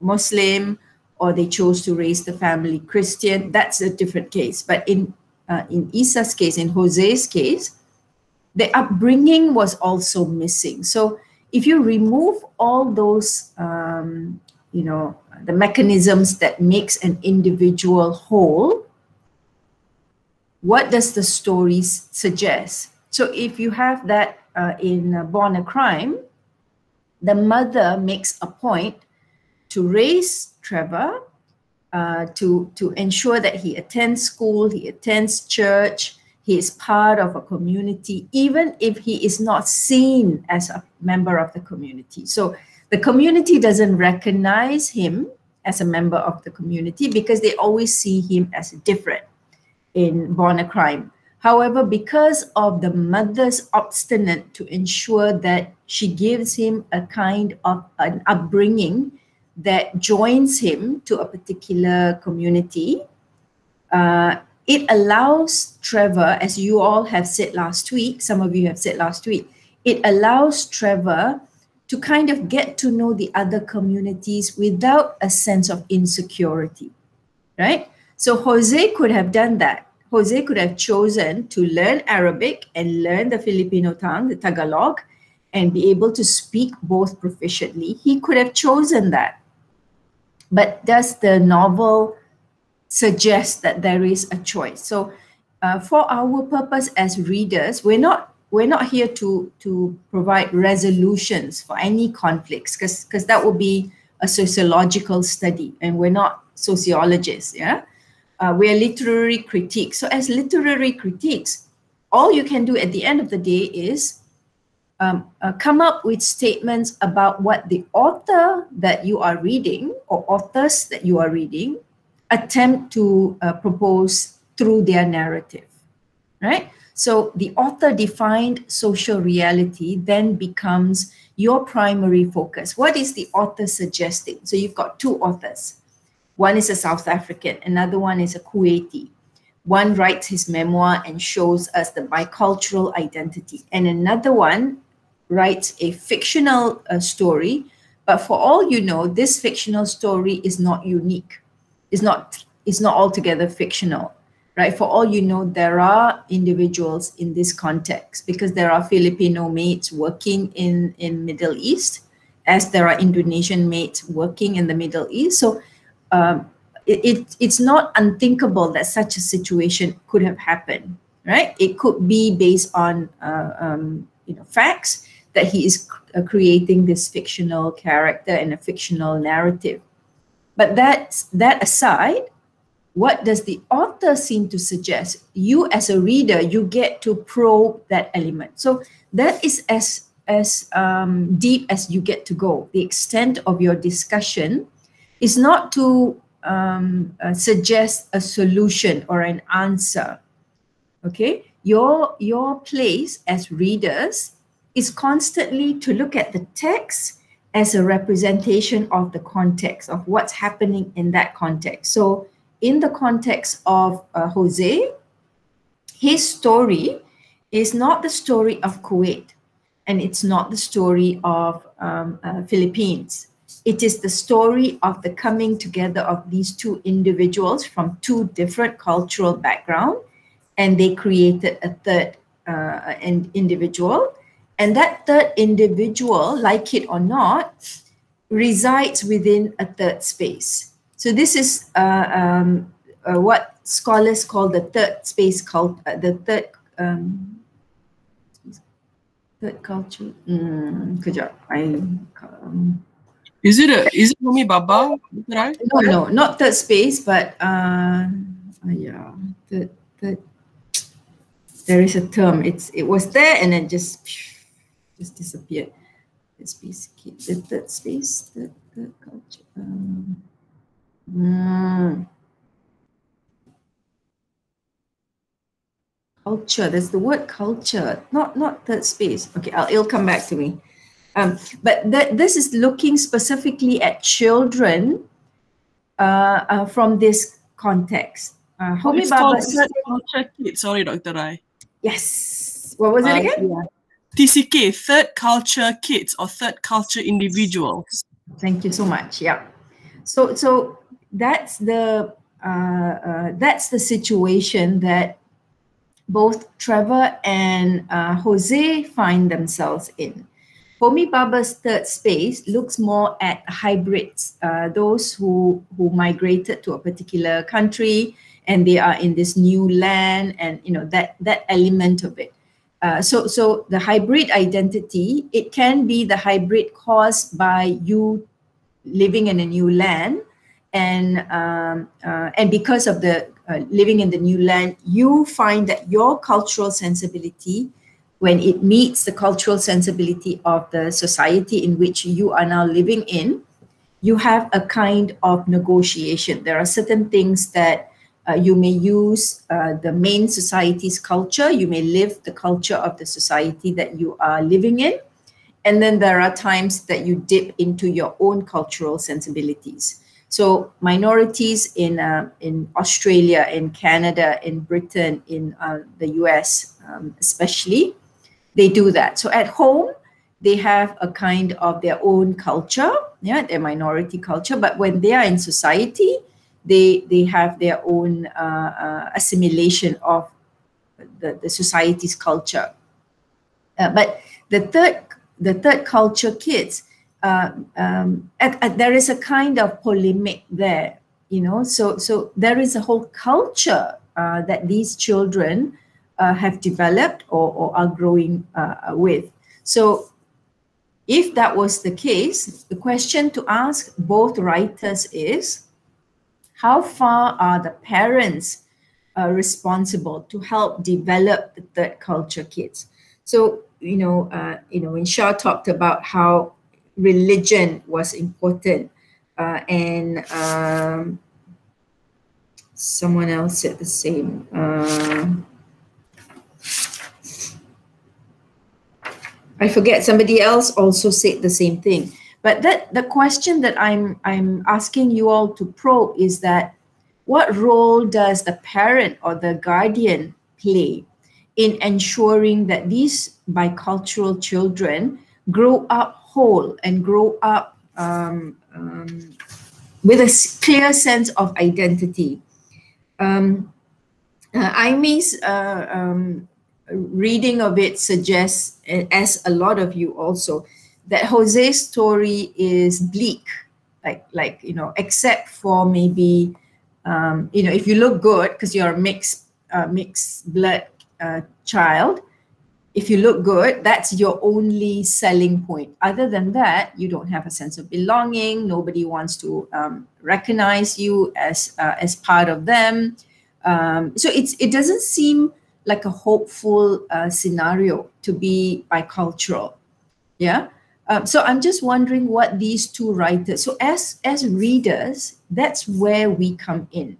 S1: Muslim or they chose to raise the family Christian, that's a different case. But in uh, in Isa's case, in Jose's case, the upbringing was also missing. So if you remove all those, um, you know, the mechanisms that makes an individual whole, what does the story suggest? So if you have that uh, in uh, Born a Crime, the mother makes a point to raise Trevor, uh, to, to ensure that he attends school, he attends church, he is part of a community, even if he is not seen as a member of the community. So the community doesn't recognize him as a member of the community because they always see him as different in Born a Crime. However, because of the mother's obstinate to ensure that she gives him a kind of an upbringing that joins him to a particular community, uh, it allows Trevor, as you all have said last week, some of you have said last week, it allows Trevor to kind of get to know the other communities without a sense of insecurity, right? So Jose could have done that. Jose could have chosen to learn Arabic and learn the Filipino tongue, the Tagalog, and be able to speak both proficiently. He could have chosen that. But does the novel suggest that there is a choice? So, uh, for our purpose as readers, we're not we're not here to to provide resolutions for any conflicts because because that would be a sociological study, and we're not sociologists. Yeah uh, we're literary critiques. So as literary critiques, all you can do at the end of the day is um, uh, come up with statements about what the author that you are reading or authors that you are reading attempt to uh, propose through their narrative, right? So the author defined social reality then becomes your primary focus. What is the author suggesting? So you've got two authors. One is a South African, another one is a Kuwaiti. One writes his memoir and shows us the bicultural identity, and another one writes a fictional uh, story. But for all you know, this fictional story is not unique. It's not. It's not altogether fictional, right? For all you know, there are individuals in this context because there are Filipino mates working in in Middle East, as there are Indonesian mates working in the Middle East. So um, it, it, it's not unthinkable that such a situation could have happened. right? It could be based on uh, um, you know facts that he is uh, creating this fictional character and a fictional narrative. But that's that aside, what does the author seem to suggest? You as a reader, you get to probe that element. So that is as as um, deep as you get to go. The extent of your discussion is not to um, uh, suggest a solution or an answer. Okay, your your place as readers is constantly to look at the text as a representation of the context of what's happening in that context. So in the context of uh, Jose, his story is not the story of Kuwait and it's not the story of um, uh, Philippines. It is the story of the coming together of these two individuals from two different cultural backgrounds, and they created a third uh, an individual. And that third individual, like it or not, resides within a third space. So this is uh, um, uh, what scholars call the third space cult, uh, the third um, third culture. Mm, kejap, I. Um,
S2: is it a is it Homi Bhabha?
S1: Right? No, no, not third space, but uh, uh, yeah, third third. There is a term. It's it was there and then just just disappeared. Third space, the third space, third third culture. Um, Mm. Culture. There's the word culture, not not third space. Okay, I'll, it'll come back to me. Um, but that this is looking specifically at children uh, uh, from this context. Uh,
S2: it's called third culture kids. Sorry, Dr. Rai.
S1: Yes. What was it uh, again? Yeah.
S2: TCK, third culture kids or third culture individuals.
S1: Thank you so much. Yeah. So so that's the uh, uh, that's the situation that both Trevor and uh, Jose find themselves in. Homi Bhabha's third space looks more at hybrids, uh, those who, who migrated to a particular country and they are in this new land and you know that, that element of it. Uh, so, so the hybrid identity, it can be the hybrid caused by you living in a new land and um, uh, and because of the uh, living in the new land, you find that your cultural sensibility, when it meets the cultural sensibility of the society in which you are now living in, you have a kind of negotiation. There are certain things that uh, you may use uh, the main society's culture. You may live the culture of the society that you are living in. And then there are times that you dip into your own cultural sensibilities. So minorities in uh, in Australia, in Canada, in Britain, in uh, the US, um, especially, they do that. So at home, they have a kind of their own culture, yeah, their minority culture. But when they are in society, they they have their own uh, uh assimilation of the, the society's culture. Uh, but the third the third culture kids uh, um, at, at, there is a kind of polemic there, you know. So so there is a whole culture uh, that these children have developed or, or are growing uh, with. So if that was the case, the question to ask both writers is, how far are the parents uh, responsible to help develop the third culture kids? So you know, uh, you know, when Shah talked about how religion was important. Uh, and um, someone else said the same. I forget. Somebody else also said the same thing. But that the question that I'm I'm asking you all to probe is that what role does the parent or the guardian play in ensuring that these bicultural children grow up whole and grow up um, um, with a clear sense of identity. Um, uh, Aimy's uh, um, reading of it suggests, as a lot of you also, that Jose's story is bleak, like like you know, except for maybe um, you know, if you look good because you're a mixed uh, mixed blood uh, child, if you look good, that's your only selling point. Other than that, you don't have a sense of belonging. Nobody wants to um, recognize you as uh, as part of them. Um, so it's it doesn't seem like a hopeful uh, scenario to be bicultural. Yeah. Um, so I'm just wondering what these two writers. So as as readers, that's where we come in.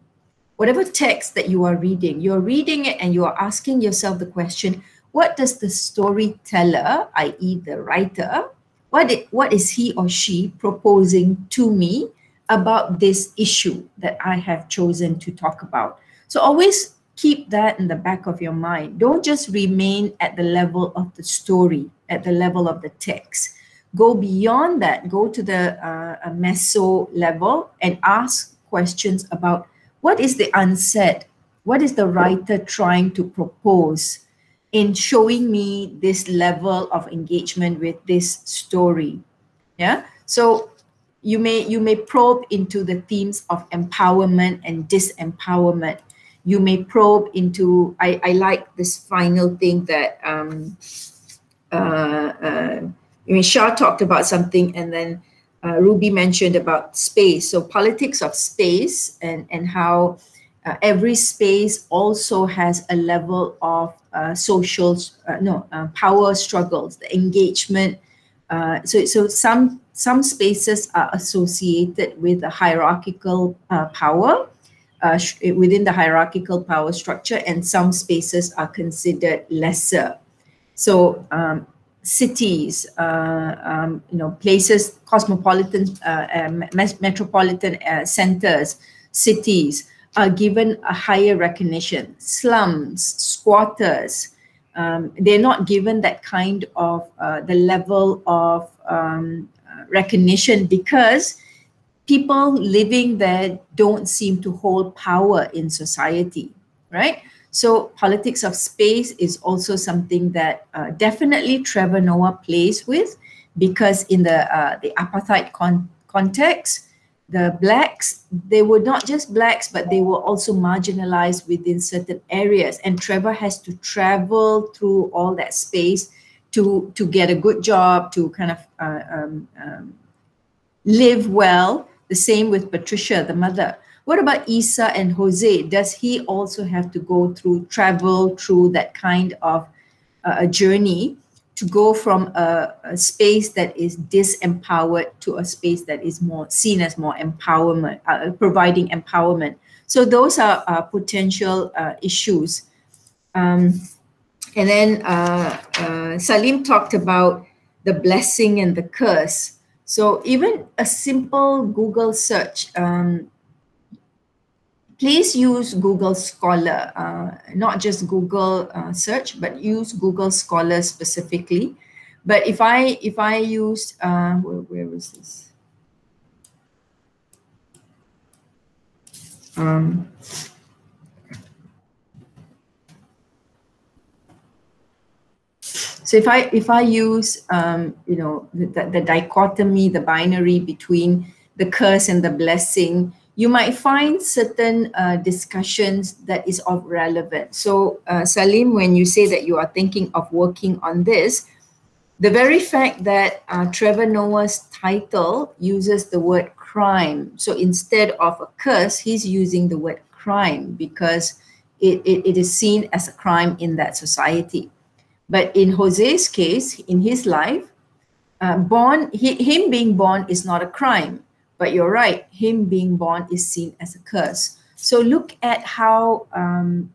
S1: Whatever text that you are reading, you're reading it and you are asking yourself the question what does the storyteller, i.e., the writer, what, it, what is he or she proposing to me about this issue that I have chosen to talk about? So always keep that in the back of your mind. Don't just remain at the level of the story, at the level of the text. Go beyond that, go to the uh, meso level and ask questions about what is the unsaid? What is the writer trying to propose? in showing me this level of engagement with this story yeah so you may you may probe into the themes of empowerment and disempowerment you may probe into i, I like this final thing that um uh, uh I mean, Shah talked about something, and then uh, Ruby mentioned about space. So politics of space and and how uh, every space also has a level of uh, social, uh, no, uh, power struggles, the engagement. Uh, so, so some some spaces are associated with a hierarchical uh, within the hierarchical power structure, and some spaces are considered lesser. So, um, cities, um, you know, places, cosmopolitan, metropolitan centers, cities are given a higher recognition. Slums, squatters, um, they're not given that kind of uh, the level of um, uh, recognition because people living there don't seem to hold power in society, right? So politics of space is also something that uh, definitely Trevor Noah plays with because in the uh, the apartheid con context, the blacks, they were not just blacks, but they were also marginalized within certain areas. And Trevor has to travel through all that space to, to get a good job, to kind of uh, um, um, live well. The same with Patricia, the mother. What about Isa and Jose? Does he also have to go through, travel through that kind of uh, a journey to go from a, a, space that is disempowered to a space that is more seen as more empowerment, uh, providing empowerment. So those are uh, potential uh, issues. Um, and then uh, uh, Salim talked about the blessing and the curse. So even a simple Google search, um, please use Google Scholar, uh, not just Google uh, search, but use Google Scholar specifically. But if I if I use uh, where, where is this? Um, so if I if I use um, you know the, the dichotomy, the binary between the curse and the blessing, you might find certain uh, discussions that is of relevance. So uh, Salim, when you say that you are thinking of working on this, the very fact that uh, Trevor Noah's title uses the word crime. So instead of a curse, he's using the word crime because it, it, it is seen as a crime in that society. But in Jose's case, in his life, uh, born he, him being born is not a crime but you're right, him being born is seen as a curse. So look at how um,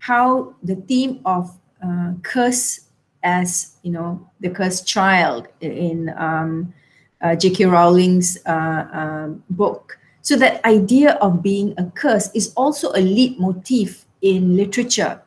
S1: how the theme of uh, curse as you know the cursed child in um, uh, J.K. Rowling's uh, um, book. So that idea of being a curse is also a leitmotif in literature,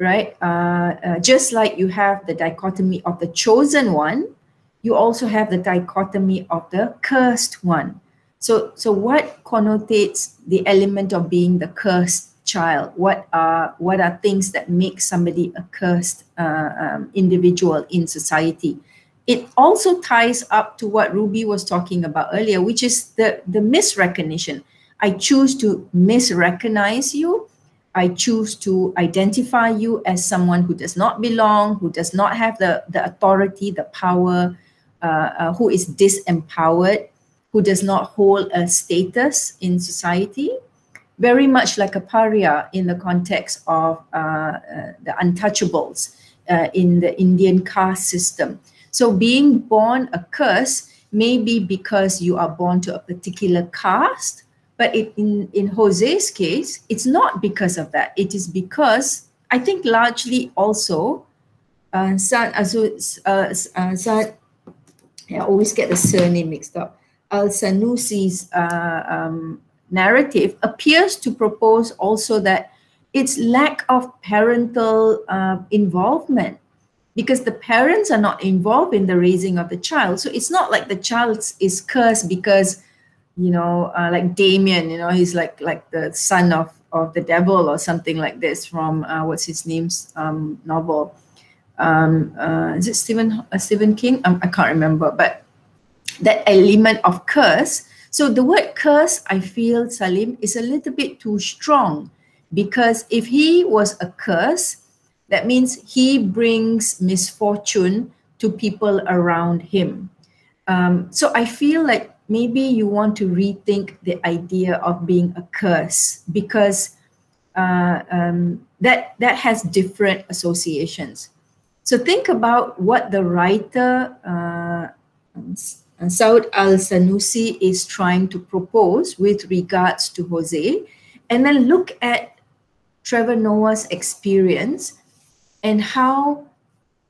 S1: right? Uh, uh, just like you have the dichotomy of the chosen one you also have the dichotomy of the cursed one. So, so what connotates the element of being the cursed child? What are what are things that make somebody a cursed uh, um, individual in society? It also ties up to what Ruby was talking about earlier, which is the the misrecognition. I choose to misrecognize you. I choose to identify you as someone who does not belong, who does not have the, the authority, the power, uh, uh, who is disempowered, who does not hold a status in society, very much like a pariah in the context of uh, uh the untouchables uh, in the Indian caste system. So being born a curse may be because you are born to a particular caste, but it, in, in Jose's case, it's not because of that. It is because, I think largely also, uh, San, uh, uh, I always get the surname mixed up, Al-Sanusi's uh, um, narrative appears to propose also that it's lack of parental uh, involvement because the parents are not involved in the raising of the child. So it's not like the child is cursed because you know, uh, like Damien, you know, he's like like the son of of the devil or something like this from uh, what's his name's um, novel. Um, uh, is it Stephen uh, Stephen King? Um, I can't remember, but that element of curse. So the word curse, I feel Salim is a little bit too strong because if he was a curse, that means he brings misfortune to people around him. Um, so I feel like maybe you want to rethink the idea of being a curse because uh, um, that that has different associations. So think about what the writer uh, Saud al-Sanusi is trying to propose with regards to Jose, and then look at Trevor Noah's experience and how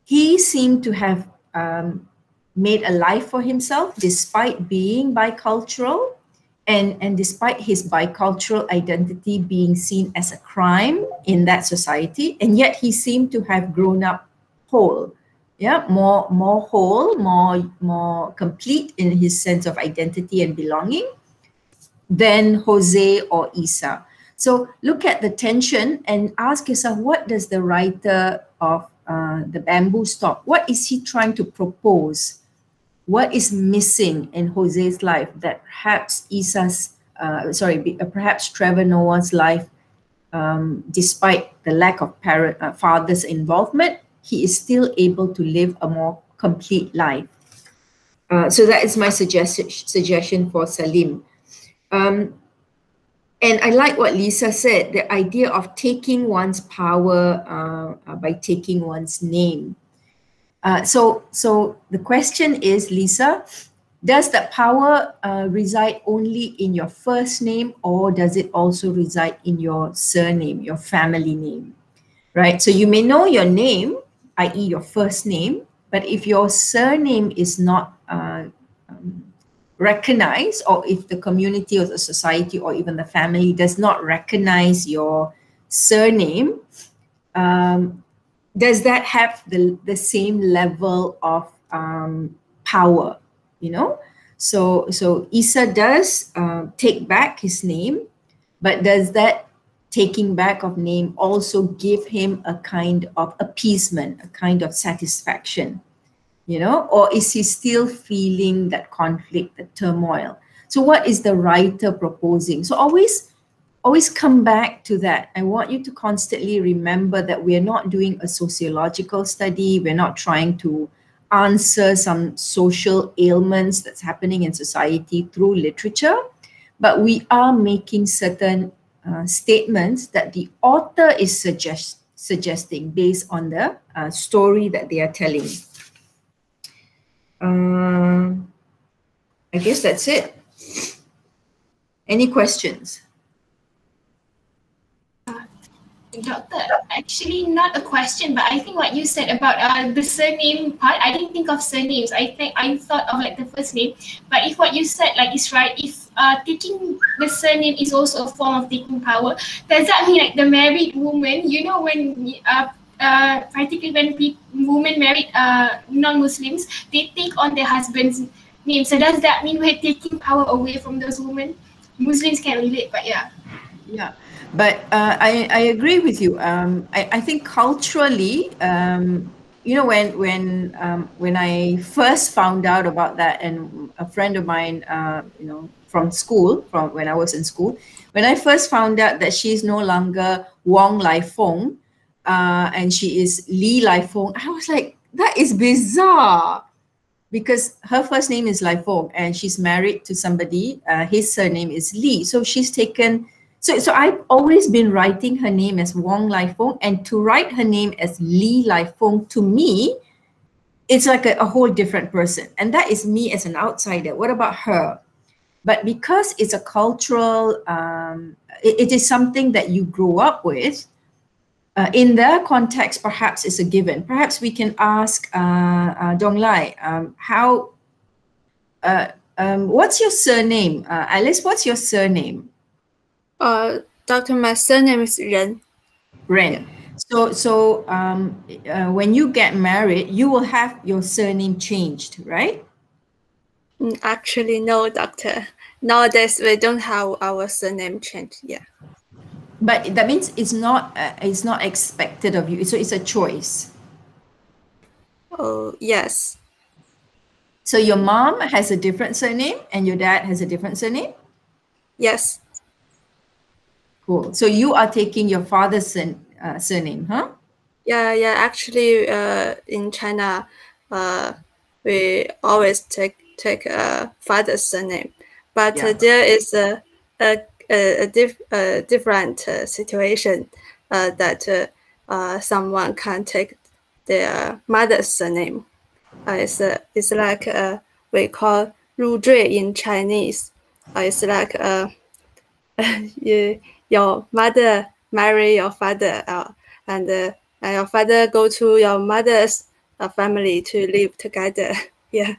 S1: he seemed to have um, made a life for himself despite being bicultural and, and despite his bicultural identity being seen as a crime in that society. And yet he seemed to have grown up whole. Yeah more more whole more more complete in his sense of identity and belonging than jose or isa. So look at the tension and ask yourself what does the writer of uh, the bamboo stalk what is he trying to propose what is missing in Jose's life that perhaps Isa's, uh, sorry, uh, perhaps Trevor Noah's life, um, despite the lack of parent, uh, father's involvement, he is still able to live a more complete life. Uh, so that is my suggestion suggestion for Salim. Um, and I like what Lisa said, the idea of taking one's power uh, by taking one's name. Uh, so, so the question is, Lisa, does that power uh, reside only in your first name or does it also reside in your surname, your family name? Right? So you may know your name, i.e., your first name, but if your surname is not uh, um, recognized, or if the community or the society or even the family does not recognize your surname, um, does that have the, the same level of um, power you know? So so isa does uh, take back his name but does that taking back of name also give him a kind of appeasement a kind of satisfaction you know? Or is he still feeling that conflict the turmoil? So what is the writer proposing? So always always come back to that. I want you to constantly remember that we're not doing a sociological study. We're not trying to answer some social ailments that's happening in society through literature, but we are making certain uh, statements that the author is suggest suggesting based on the uh, story that they are telling. Uh, I guess that's it. Any questions?
S5: Doctor, actually not a question, but I think what you said about uh, the surname part, I didn't think of surnames. I think I thought of like the first name. But if what you said like is right, if uh, taking the surname is also a form of taking power, does that mean like the married woman, you know, when uh, uh, particularly when pe- women married uh, non-Muslims, they take on their husband's name. So does that mean we're taking power away from those women? Muslims can relate, but yeah.
S1: Yeah. But uh, I, I agree with you. Um, I, I think culturally, um, you know, when when um, when I first found out about that, and a friend of mine, uh, you know, from school, from when I was in school, when I first found out that she's no longer Wong Lai Fong, uh, and she is Li Lai Fong, I was like, that is bizarre because her first name is Lai Fong and she's married to somebody. Uh, his surname is Li. So she's taken. So, so I've always been writing her name as Wong Lai Fong, and to write her name as Li Lai Fong to me, it's like a, a whole different person. And that is me as an outsider. What about her? But because it's a cultural, um, it, it is something that you grow up with, uh, in their context, perhaps it's a given. Perhaps we can ask uh, uh, Dong Lai, um, how, uh, um, what's your surname? Uh, Alice, what's your surname?
S4: Uh, Doctor, my surname is Ren.
S1: Ren. So, so um, uh, when you get married, you will have your surname changed, right?
S4: Mm, Actually, no, Doctor. Nowadays, we don't have our surname changed. Yeah.
S1: But that means it's not uh, it's not expected of you. So it's a choice.
S4: Oh, yes.
S1: So your mom has a different surname and your dad has a different surname.
S4: Yes.
S1: Cool. So you are taking your father's uh, surname, huh?
S4: Yeah, yeah. Actually, uh, in China, uh, we always take take uh, father's surname, but
S1: Yeah.
S4: uh, there is a a a, a, diff, a different uh, situation uh, that uh, uh, someone can take their mother's surname. Uh, it's uh, it's like uh, we call 入赘 in Chinese. Uh, it's like uh, *laughs* you, your mother marry your father uh, and, uh, and your father go to your mother's uh, family to live together. *laughs* yeah.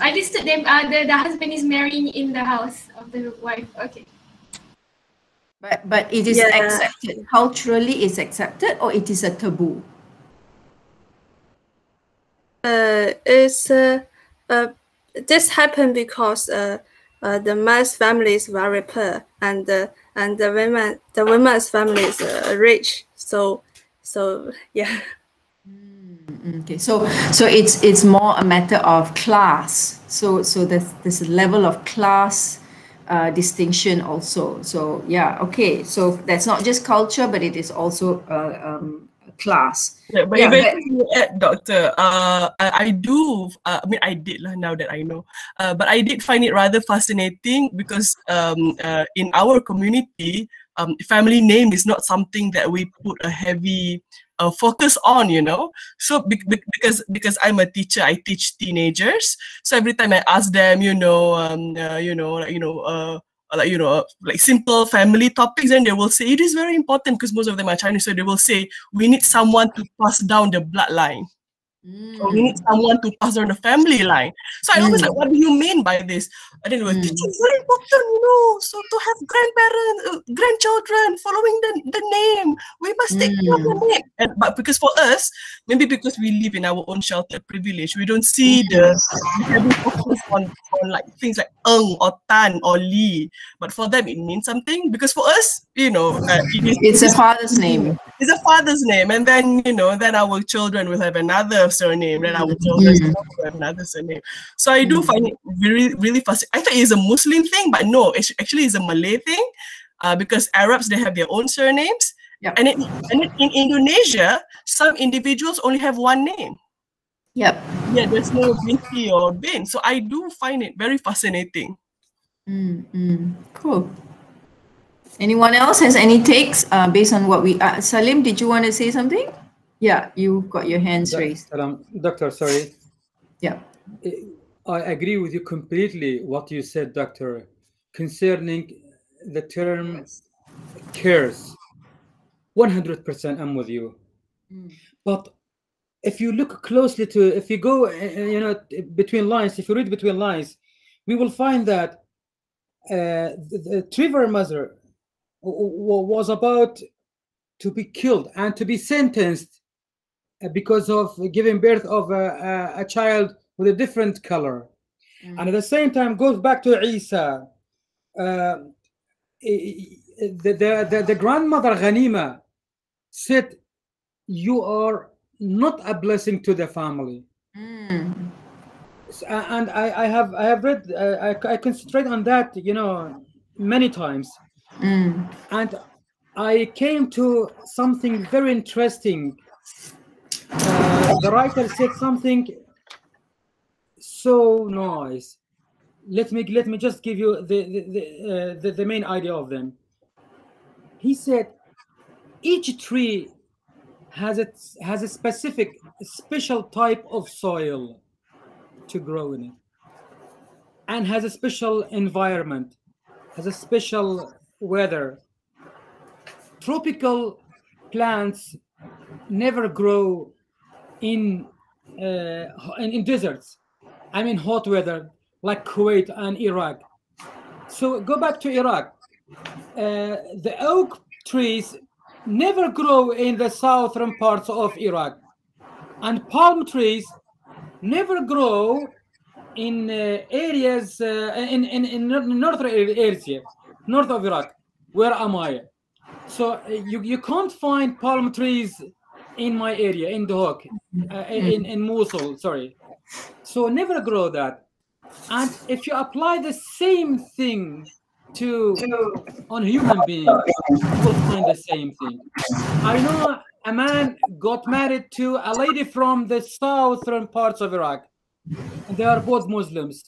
S5: I understood them. Uh, the, the husband is marrying in the house of the wife. Okay.
S1: But but it is
S4: Yeah.
S1: accepted culturally. It's accepted, or it is a taboo.
S4: Uh, it's uh, uh, this happened because uh, uh, the man's family is very poor and uh, and the women the women's family is uh, rich. So so yeah.
S1: Mm, Okay, so so it's it's more a matter of class. So so there's a level of class uh, distinction also. So yeah, okay. So that's not just culture, but it is also uh, um, class.
S2: Yeah, but
S1: Yeah, but-
S2: uh, doctor, uh, I, I do. Uh, I mean, I did lah. Now that I know, uh, but I did find it rather fascinating because um, uh, in our community, um, family name is not something that we put a heavy uh, focus on. You know, so be- be- because because I'm a teacher, I teach teenagers. So every time I ask them, you know, um, uh, you know, like you know, uh, like you know, like simple family topics, and they will say it is very important because most of them are Chinese. So they will say we need someone to pass down the bloodline. Or we need someone to pass on the family line. So I always
S1: Mm.
S2: like, what do you mean by this? And then were
S1: Mm.
S2: is very important, you know. So to have grandparents, uh, grandchildren following the, the name, we must take care of the
S1: Mm.
S2: name. And but because for us, maybe because we live in our own sheltered privilege, we don't see the we haven't focused on, on like things like Eng or Tan or Li. But for them, it means something because for us, you know, uh, it is,
S1: It's a father's name.
S2: It's a father's name, and then you know, then our children will have another surname, then our children
S1: Mm.
S2: will have another surname. So I do find it really, really fascinating. I thought it's a Muslim thing, but no, it's actually it's a Malay thing, uh, because Arabs they have their own surnames,
S1: Yep.
S2: and it, and it, in Indonesia, some individuals only have one name.
S1: Yep.
S2: Yeah, there's no binti or bin. So I do find it very fascinating.
S1: Mm, mm. Cool. Anyone else has any takes uh, based on what we? Uh, Salim, did you want to say something? Yeah, you've got your hands raised.
S3: Salam. Doctor, sorry.
S1: Yeah.
S3: I agree with you completely what you said, Doctor, concerning the term cares. 100% I'm with you.
S1: Mm.
S3: But if you look closely to, if you go, uh, uh, you know, between lines, if you read between lines, we will find that uh, the, the Trevor mother was about to be killed and to be sentenced uh, because of giving birth of a, a, a child with a different color. And at the same time, goes back to Isa. Uh, the, the, the, the grandmother Ghanima said, You are not a blessing to the family.
S1: Mm.
S3: and I, I have I have read uh, I, I concentrate on that you know many times
S1: Mm.
S3: and I came to something very interesting. Uh, the writer said something so nice. Let me let me just give you the the the, uh, the, the main idea of them. He said each tree has a has a specific special type of soil to grow in it and has a special environment has a special weather. Tropical plants never grow in, uh, in in deserts. I mean hot weather like kuwait and iraq. So go back to iraq. Uh, the oak trees never grow in the southern parts of Iraq. And palm trees never grow in uh, areas uh, in, in, in northern area, north of Iraq. Where am I? So uh, you, you can't find palm trees in my area, in Duhok, uh, in, in Mosul, sorry. So never grow that. And if you apply the same thing to on human beings, you will find the same thing. I know a man got married to a lady from the southern parts of Iraq. They are both Muslims.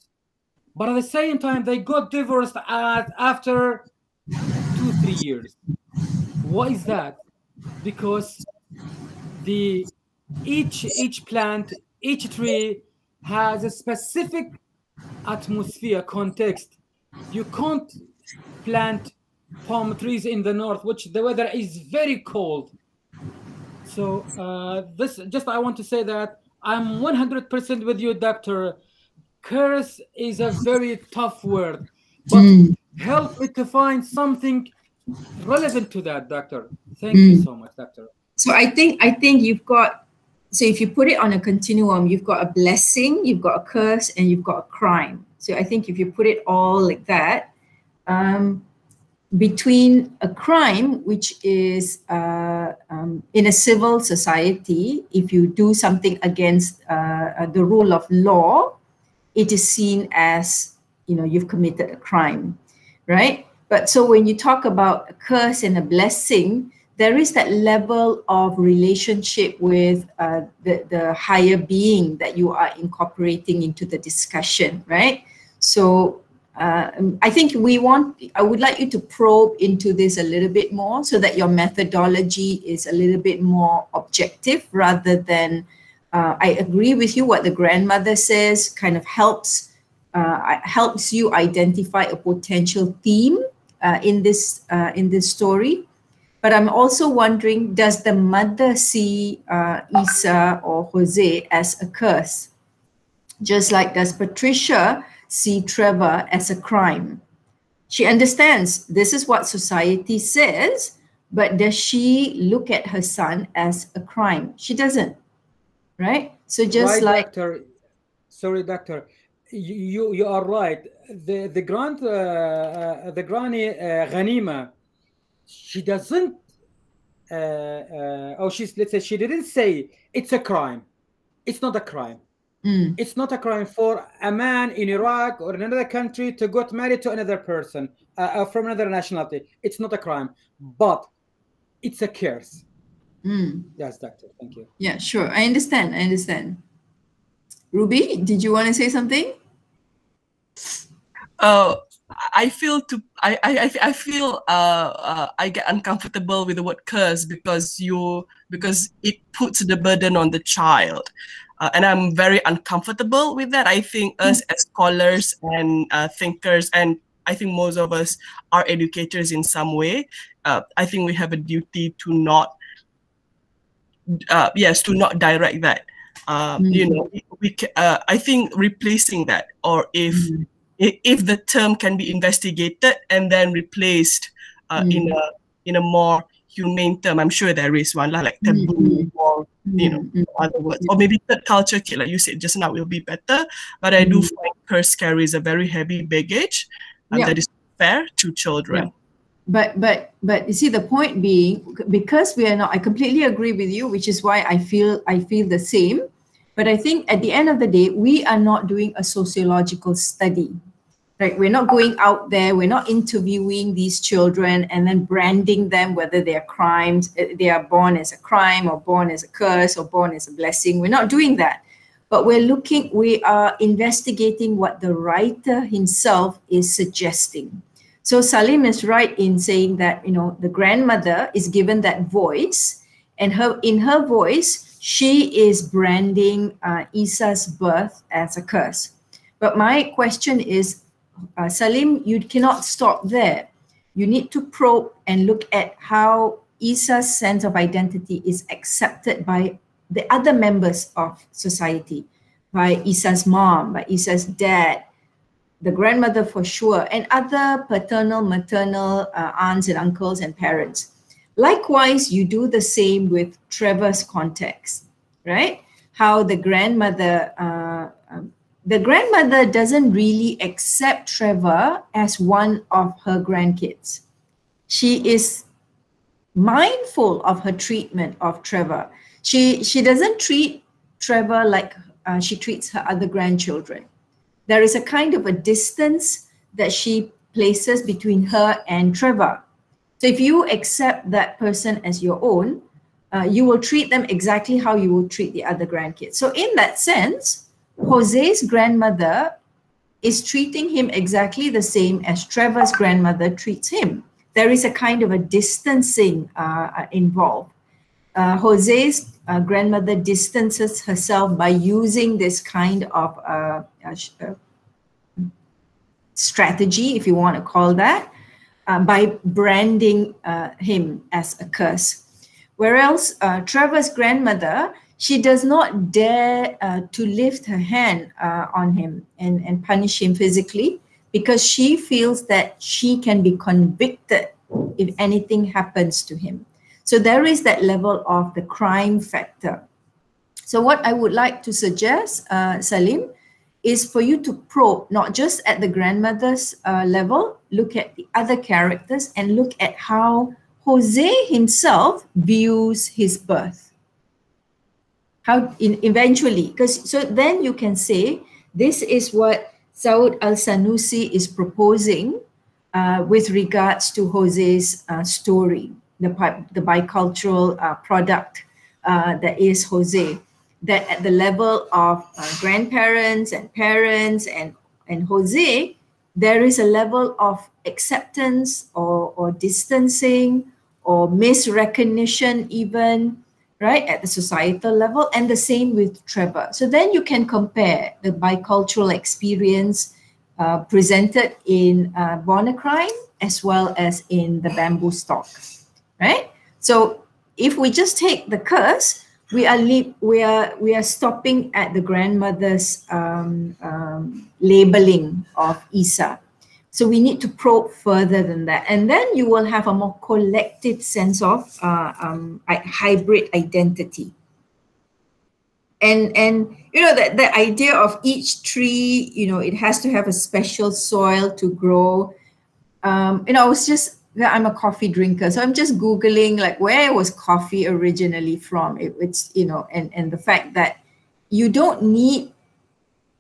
S3: But at the same time, they got divorced at, after two, three years. Why is that? Because the each each plant, each tree has a specific atmosphere context. You can't plant palm trees in the north, which the weather is very cold. So uh, this just I want to say that I'm 100% with you, Doctor. Curse is a very tough word, but help me to find something relevant to that, Doctor. Thank you so much, Doctor.
S1: So I think I think you've got so if you put it on a continuum, you've got a blessing, you've got a curse, and you've got a crime. So I think if you put it all like that, um, between a crime, which is uh, um, in a civil society, if you do something against uh, uh, the rule of law, it is seen as you know you've committed a crime, right? But so when you talk about a curse and a blessing, there is that level of relationship with uh, the, the higher being that you are incorporating into the discussion, right? So uh, I think we want, I would like you to probe into this a little bit more so that your methodology is a little bit more objective rather than, uh, I agree with you, what the grandmother says kind of helps, uh, helps you identify a potential theme uh, in this uh, in this story. But I'm also wondering, does the mother see uh, Isa or Jose as a curse? Just like does Patricia see Trevor as a crime? She understands this is what society says, but does she look at her son as a crime? She doesn't, right? So just
S3: right,
S1: like
S3: doctor. Sorry, doctor. You you, are right. The the grand uh, uh, the granny uh, Ghanima, she doesn't. Uh, uh, oh, she's let's say she didn't say it's a crime. It's not a crime.
S1: Mm,
S3: It's not a crime for a man in Iraq or in another country to get married to another person uh, uh, from another nationality. It's not a crime, but it's a curse.
S1: Mm.
S3: Yes, doctor. Thank you.
S1: Yeah, sure. I understand. I understand. Ruby, did you want to say something?
S2: uh, I feel to I I I- I feel uh, uh I get uncomfortable with the word curse because you because it puts the burden on the child. Uh, and I'm very uncomfortable with that. I think us as scholars and uh, thinkers, and I think most of us are educators in some way. Uh, I think we have a duty to not, uh, yes, to not direct that. Uh, You know, we. Uh, I think replacing that, or if i- if the term can be investigated and then replaced uh, in a in a more humane term, I'm sure there is one like taboo or you know
S1: Mm,
S2: other words, or maybe third culture kid, like you said just now, will be better. But I do find curse carries a very heavy baggage, and
S1: Yeah.
S2: that is fair to children.
S1: But but but you see the point being because we are not I completely agree with you which is why I feel I feel the same But I think at the end of the day, we are not doing a sociological study. Right? We're not going out there, we're not interviewing these children and then branding them whether they are crimes, uh, they are born as a crime or born as a curse or born as a blessing. We're not doing that. But we're looking, we are investigating what the writer himself is suggesting. So Salim is right in saying that, you know, the grandmother is given that voice and her in her voice, she is branding uh, Isa's birth as a curse. But my question is, uh, Salim, you cannot stop there. You need to probe and look at how Isa's sense of identity is accepted by the other members of society, by Isa's mom, by Isa's dad, the grandmother for sure, and other paternal, maternal uh, aunts and uncles and parents. Likewise, you do the same with Trevor's context, right? How the grandmother uh, um, the grandmother doesn't really accept Trevor as one of her grandkids. She is mindful of her treatment of Trevor. She, she doesn't treat Trevor like uh, she treats her other grandchildren. There is a kind of a distance that she places between her and Trevor. So if you accept that person as your own, uh, you will treat them exactly how you will treat the other grandkids. So in that sense, Jose's grandmother is treating him exactly the same as Trevor's grandmother treats him. There is a kind of a distancing uh, uh involved. Uh, Jose's uh, grandmother distances herself by using this kind of uh, uh, strategy, if you want to call that, by branding him as a curse. Whereas Trevor's grandmother she does not dare uh, to lift her hand uh, on him and, and punish him physically because she feels that she can be convicted if anything happens to him. So there is that level of the crime factor. So what I would like to suggest, uh, Salim, is for you to probe not just at the grandmother's uh, level, look at the other characters and look at how Jose himself views his birth how in, eventually because so then you can say this is what Saud al-Sanusi is proposing uh, with regards to Jose's uh, story, the, the bicultural uh, product uh, that is Jose, that at the level of uh, grandparents and parents and, and Jose, there is a level of acceptance or, or distancing or misrecognition even right, at the societal level, and the same with Trevor. So then you can compare the bicultural experience uh, presented in uh, as well as in the bamboo stalk, right? So if we just take the curse, we are we are we are stopping at the grandmother's um, um, labeling of Isa, so we need to probe further than that. And then you will have a more collective sense of uh, um, hybrid identity. And, and you know, that the idea of each tree, you know, it has to have a special soil to grow. Um, you know, I was just, I'm a coffee drinker. So I'm just Googling like where was coffee originally from? It, it's, you know, and, and the fact that you don't need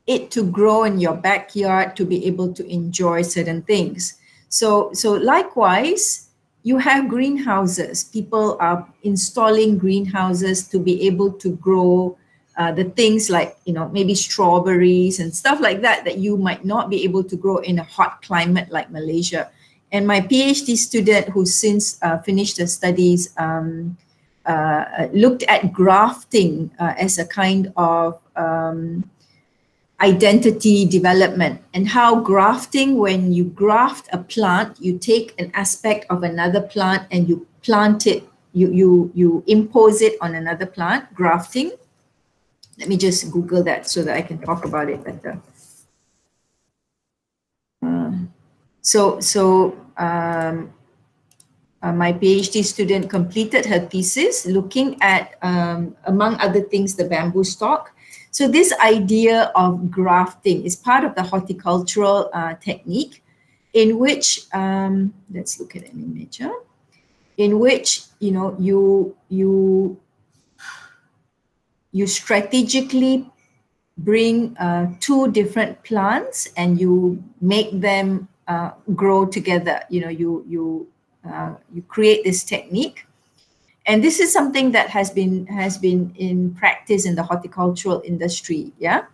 S1: it to grow in your backyard to be able to enjoy certain things. So, so likewise, you have greenhouses. People are installing greenhouses to be able to grow uh, the things like, you know, maybe strawberries and stuff like that, that you might not be able to grow in a hot climate like Malaysia. And my PhD student who since uh, finished her studies um, uh, looked at grafting uh, as a kind of um, identity development and how grafting when you graft a plant you take an aspect of another plant and you plant it you you you impose it on another plant grafting. Let me just google that so that i can talk about it better. Uh, so so um, uh, my PhD student completed her thesis looking at, um, among other things, the bamboo stalk so this idea of grafting is part of the horticultural uh, technique in which, um, let's look at an image, huh? in which, you know, you, you, you strategically bring uh, two different plants and you make them uh, grow together. You know, you you uh, you create this technique, and this is something that has been has been in practice in the horticultural industry. Yeah,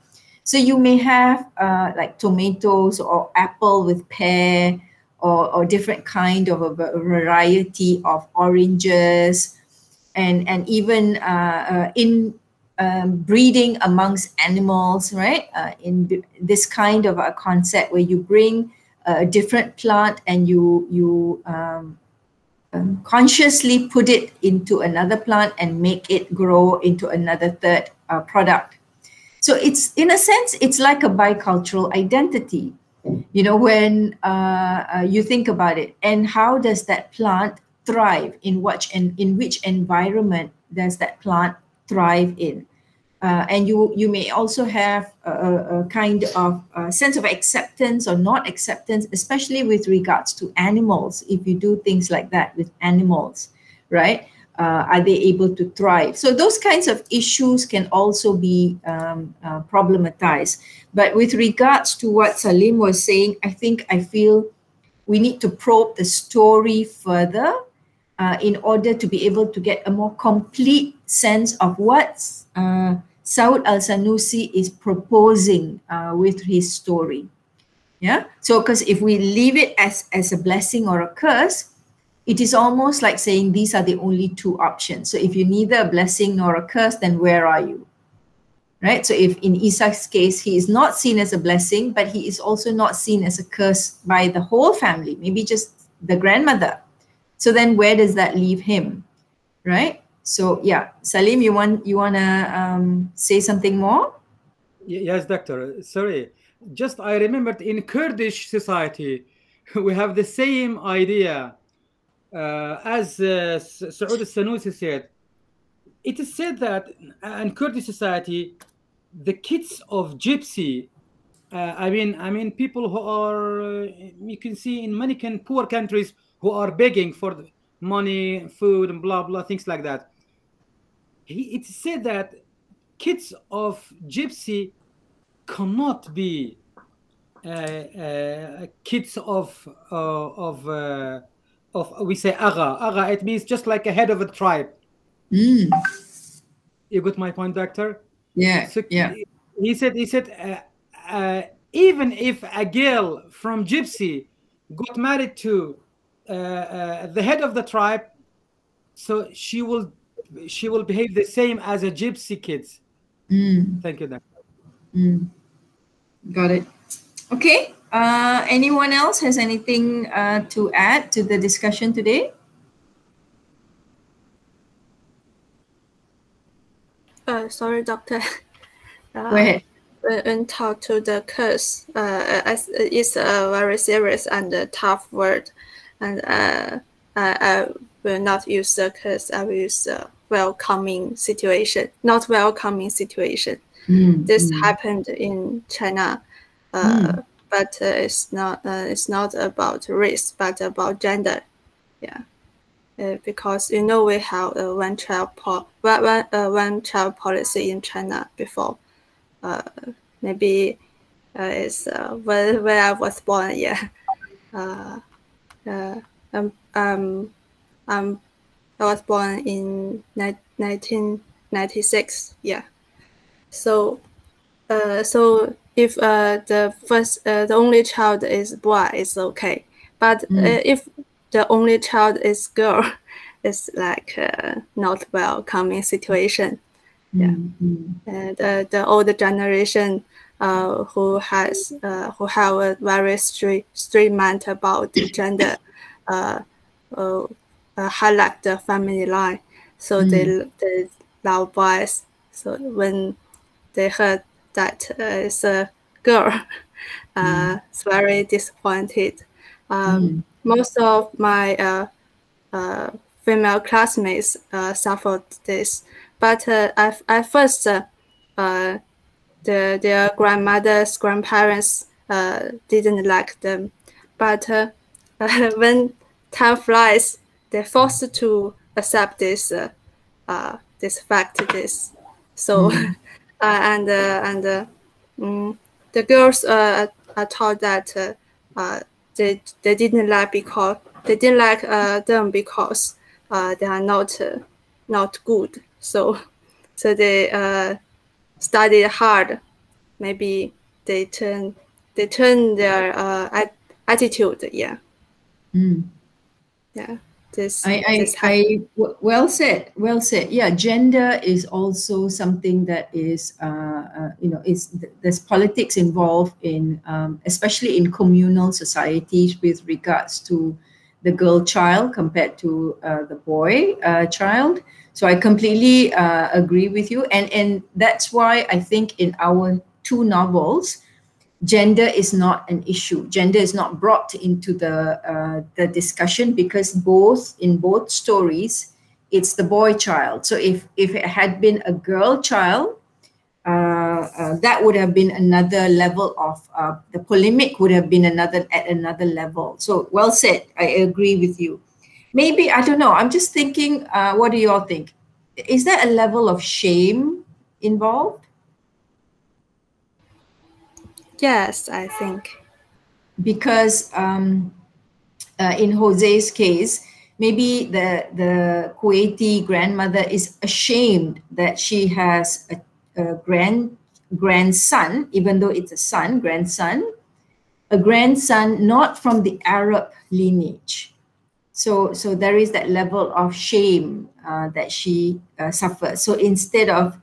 S1: so you may have uh, like tomatoes or apple with pear. Or, or different kind of a variety of oranges and and even uh, uh, in um, breeding amongst animals, right? Uh, in this kind of a concept where you bring a different plant and you you um, um, consciously put it into another plant and make it grow into another third uh, product. So it's in a sense it's like a bicultural identity. You know when uh, uh, you think about it, and how does that plant thrive in which and in which environment does that plant thrive in. Uh, and you you may also have a, a kind of a sense of acceptance or not acceptance, especially with regards to animals. If you do things like that with animals, right? Uh, are they able to thrive? So those kinds of issues can also be um, uh, problematized. But with regards to what Salim was saying, I think I feel we need to probe the story further uh, in order to be able to get a more complete sense of what's uh, Saud al-Sanusi is proposing uh, with his story. Yeah. So, because if we leave it as, as a blessing or a curse, it is almost like saying these are the only two options. So, if you're neither a blessing nor a curse, then where are you? Right. So, if in Isaac's case, he is not seen as a blessing, but he is also not seen as a curse by the whole family, maybe just the grandmother so then where does that leave him? Right? So yeah, Salim, you want you wanna um, say something more?
S3: Yes, doctor. Sorry. Just I remembered in Kurdish society, *laughs* we have the same idea uh, as uh, Saud al-Sanusi said. It is said that in Kurdish society, the kids of gypsy, uh, I mean, I mean, people who are, uh, you can see in many can, poor countries who are begging for money, food, and blah blah things like that. He, it said that kids of gypsy cannot be uh, uh, kids of uh, of uh, of we say aga aga. It means just like a head of a tribe.
S1: Mm.
S3: You got my point, doctor?
S1: Yeah. So yeah.
S3: He said. He said. Uh, uh, even if a girl from gypsy got married to the head of the tribe so she will she will behave the same as a gypsy kids
S1: mm.
S3: thank you doctor.
S1: Mm. got it okay uh, anyone else has anything uh, to add to the discussion today
S4: uh, sorry doctor *laughs*
S1: uh, go ahead
S4: when talk to the curse uh, it's a very serious and tough word and uh, I, I will not use the curse. I will use the welcoming situation, not welcoming situation.
S1: Mm,
S4: this
S1: mm.
S4: happened in China, uh, mm. but uh, it's not. Uh, it's not about race, but about gender. Yeah, uh, because you know we have a one child po- one, one, uh, one child policy in China before. Uh, maybe uh, it's uh, when when I was born. Yeah. *laughs* Um, um, um, I was born in 1996. Yeah. So, uh, so if uh, the first, uh, the only child is boy, it's okay. But
S1: Mm.
S4: uh, if the only child is girl, *laughs* it's like uh, not welcoming situation. Yeah.
S1: Mm, mm.
S4: And uh, the older generation uh, who has uh, who have a very strict strict mind about gender uh, uh, highlight the family line. So
S1: Mm.
S4: they they love boys. So when they heard that uh, it's a girl, *laughs* uh, it's very disappointed. Um,
S1: Mm.
S4: Most of my uh, uh, female classmates uh, suffered this, but uh, at, at first, uh, uh, the, their grandmothers, grandparents uh, didn't like them. But uh, *laughs* when time flies, they're forced to accept this uh, uh, this fact, this So, mm. *laughs* uh, and uh, and uh, mm, the girls uh, are told that uh, uh, they they didn't like because they didn't like uh, them because uh, they are not uh, not good. So, *laughs* so they uh, studied hard. Maybe they turn they turn their uh, attitude. Yeah.
S1: Mm.
S4: Yeah this
S1: I, I,
S4: this
S1: I well said well said. Yeah gender is also something that is uh, uh, you know is there's politics involved in um, especially in communal societies with regards to the girl child compared to uh, the boy uh, child. So i completely uh, agree with you. And and that's why i think in our two novels gender is not an issue. Gender is not brought into the uh, the discussion because both in both stories, it's the boy child. So if if it had been a girl child, uh, uh, that would have been another level of uh, the polemic would have been another at another level. So well said. I agree with you. Maybe I don't know. I'm just thinking. Uh, what do you all think? Is there a level of shame involved?
S4: Yes, I think.
S1: Because um, uh, in Jose's case, maybe the, the Kuwaiti grandmother is ashamed that she has a, a grand grandson, even though it's a son, grandson, a grandson not from the Arab lineage. So, so there is that level of shame uh, that she uh, suffers. So instead of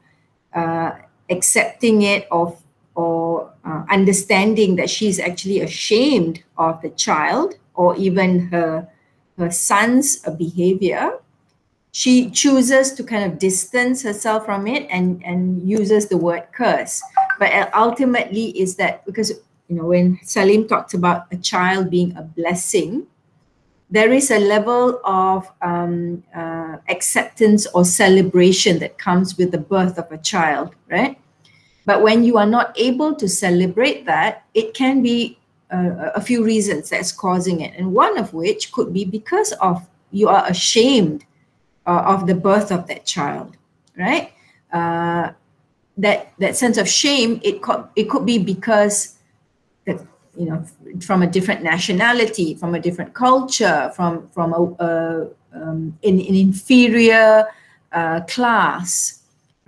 S1: uh, accepting it or or uh, understanding that she's actually ashamed of the child or even her her son's uh, behavior she chooses to kind of distance herself from it and and uses the word curse. But uh, ultimately is that because you know when salim talks about a child being a blessing there is a level of um, uh, acceptance or celebration that comes with the birth of a child right but when you are not able to celebrate that, it can be uh, a few reasons that's causing it. And one of which could be because of you are ashamed uh, of the birth of that child, right? Uh, that that sense of shame, it could it could be because that you know from a different nationality, from a different culture, from from a, a um, in an inferior uh, class,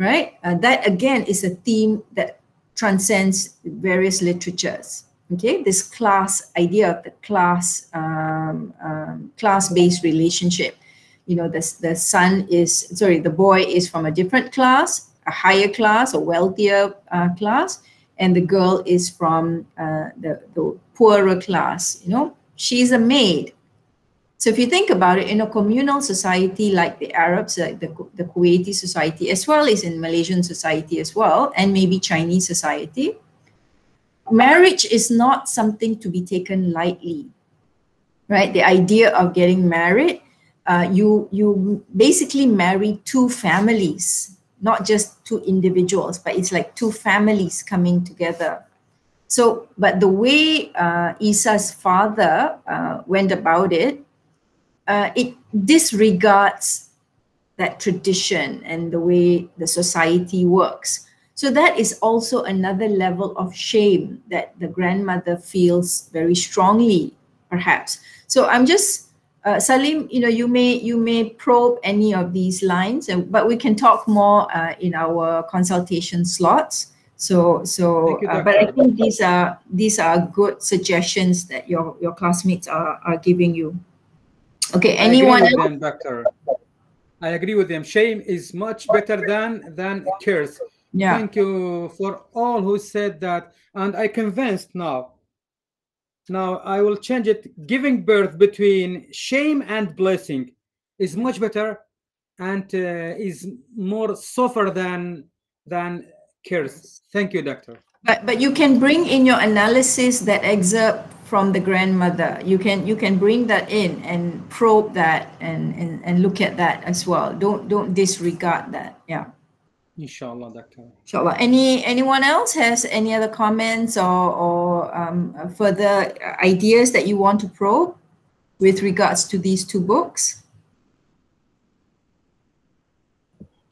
S1: right? Uh, that again is a theme that transcends various literatures. Okay, this class idea of the class um, um, class-based relationship. You know, the the son is sorry, the boy is from a different class, a higher class, a wealthier uh, class, and the girl is from uh, the the poorer class. You know, she's a maid so if you think about it, in a communal society like the Arabs, like the, the Kuwaiti society, as well as in Malaysian society as well, and maybe Chinese society, marriage is not something to be taken lightly, right? The idea of getting married, uh, you you basically marry two families, not just two individuals, but it's like two families coming together. So, but the way uh, Isa's father uh, went about it uh, it disregards that tradition and the way the society works. So that is also another level of shame that the grandmother feels very strongly, perhaps. So I'm just uh, Salim, you know, you may you may probe any of these lines, and, but we can talk more uh, in our consultation slots. So so, you, uh, but I think these are these are good suggestions that your your classmates are are giving you. Okay, anyone I agree
S3: else? Them, doctor. I agree with them. Shame is much better than than curse. Yeah. Thank you for all who said that, and I convinced now. Now I will change it. Giving birth between shame and blessing is much better, and uh, is more softer than than curse. Thank you, doctor.
S1: But but you can bring in your analysis that excerpt from the grandmother. You can you can bring that in and probe that and and, and look at that as well. Don't don't disregard that. Yeah.
S3: Inshallah doctor
S1: inshallah. Any anyone else has any other comments or or um, further ideas that you want to probe with regards to these two books?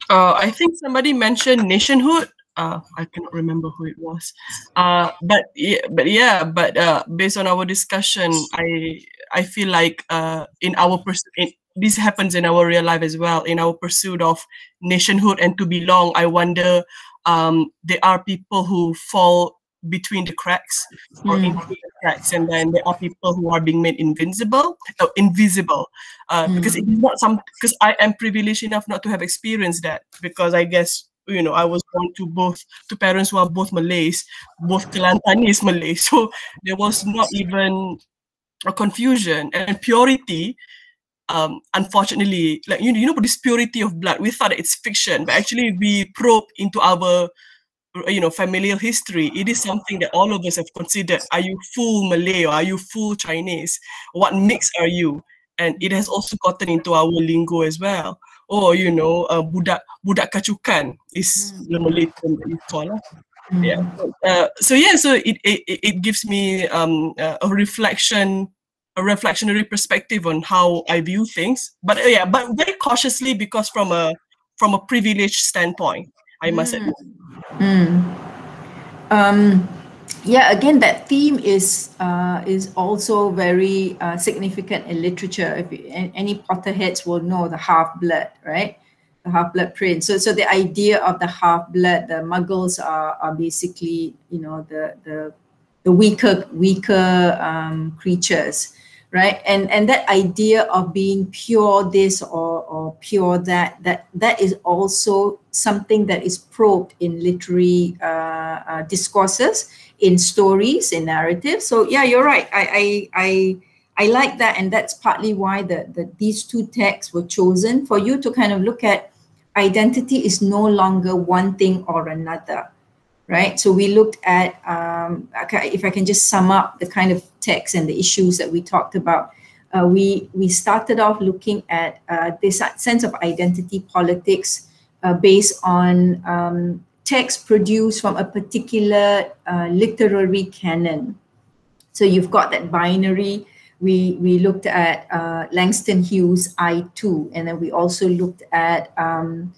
S2: Uh, I think somebody mentioned nationhood. Uh, I cannot remember who it was. Uh, but yeah, but yeah, but uh, based on our discussion, I I feel like uh, in our pursuit, this happens in our real life as well. In our pursuit of nationhood and to belong, I wonder um, there are people who fall between the cracks or
S1: Mm.
S2: into the cracks and then there are people who are being made invincible uh, invisible uh, because it's not some because i am privileged enough not to have experienced that because i guess you know i was born to both to parents who are both malays both kelantan is malay *laughs* so there was not even a confusion. And purity um unfortunately like you know, you know this purity of blood? We thought it's fiction but actually we probe into our you know familial history. It is something that all of us have considered. Are you full malay or are you full chinese? What mix are you? And it has also gotten into our lingo as well or you know uh, budak budak kacukan is the malay term that we call lah. yeah. Uh, so yeah so it, it it- gives me um uh, a reflection a reflectionary perspective on how i view things. But uh, yeah but very cautiously because from a from a privileged standpoint i must admit.
S1: Mm. Um, yeah, again, that theme is uh, is also very uh, significant in literature. If you, any Potterheads will know the half blood, right? The half blood prince. So, so the idea of the half blood, the Muggles are, are basically, you know, the the the weaker weaker um, creatures, right? And and that idea of being pure this or or pure that that that is also something that is probed in literary uh, uh, discourses, in stories, in narratives. So yeah, you're right. I I I, I like that, and that's partly why the, the these two texts were chosen for you to kind of look at identity is no longer one thing or another right? So we looked at, um, if I can just sum up the kind of text and the issues that we talked about. Uh, we we started off looking at uh, this sense of identity politics uh, based on um, text produced from a particular uh, literary canon. So you've got that binary. We we looked at uh, Langston Hughes' I, Too, and then we also looked at um,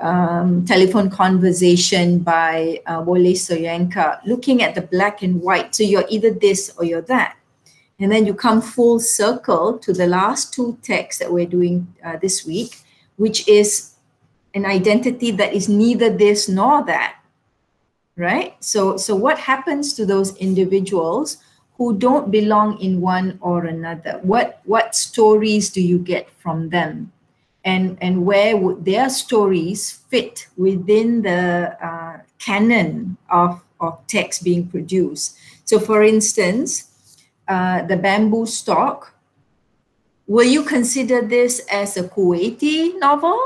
S1: um, telephone conversation by uh, Wole Soyinka, looking at the black and white. So you're either this or you're that. And then you come full circle to the last two texts that we're doing uh, this week, which is an identity that is neither this nor that. Right? So, so what happens to those individuals who don't belong in one or another? What, what stories do you get from them? and and where would their stories fit within the uh, canon of of text being produced so for instance uh, the bamboo stalk will you consider this as a kuwaiti novel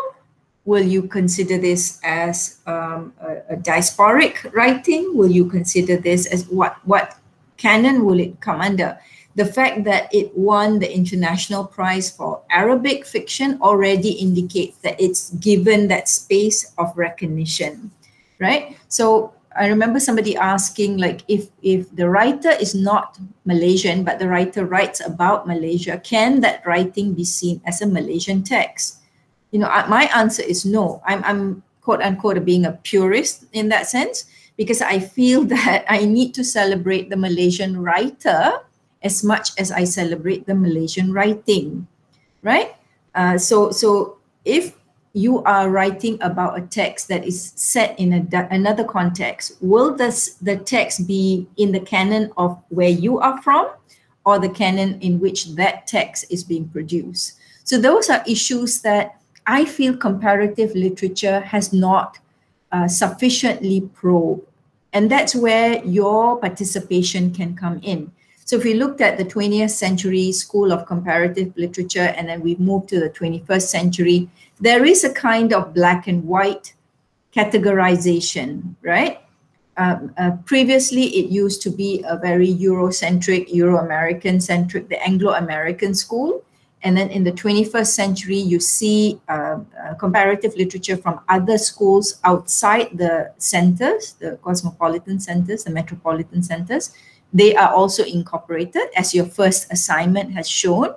S1: will you consider this as um, a, a diasporic writing will you consider this as what what canon will it come under the fact that it won the international prize for Arabic fiction already indicates that it's given that space of recognition, right? So I remember somebody asking, like, if if the writer is not Malaysian, but the writer writes about Malaysia, can that writing be seen as a Malaysian text? You know, my answer is no. I'm I'm quote unquote being a purist in that sense because I feel *laughs* that I need to celebrate the Malaysian writer as much as I celebrate the Malaysian writing, right? Uh, so, so if you are writing about a text that is set in a, another context, will this the text be in the canon of where you are from, or the canon in which that text is being produced? So those are issues that I feel comparative literature has not uh, sufficiently probed, and that's where your participation can come in. So if we looked at the 20th century school of comparative literature and then we've moved to the 21st century, there is a kind of black and white categorization, right? Um, uh, previously, it used to be a very Eurocentric, Euro-American centric, the Anglo-American school. And then in the 21st century, you see uh, uh, comparative literature from other schools outside the centers, the cosmopolitan centers, the metropolitan centers. They are also incorporated, as your first assignment has shown,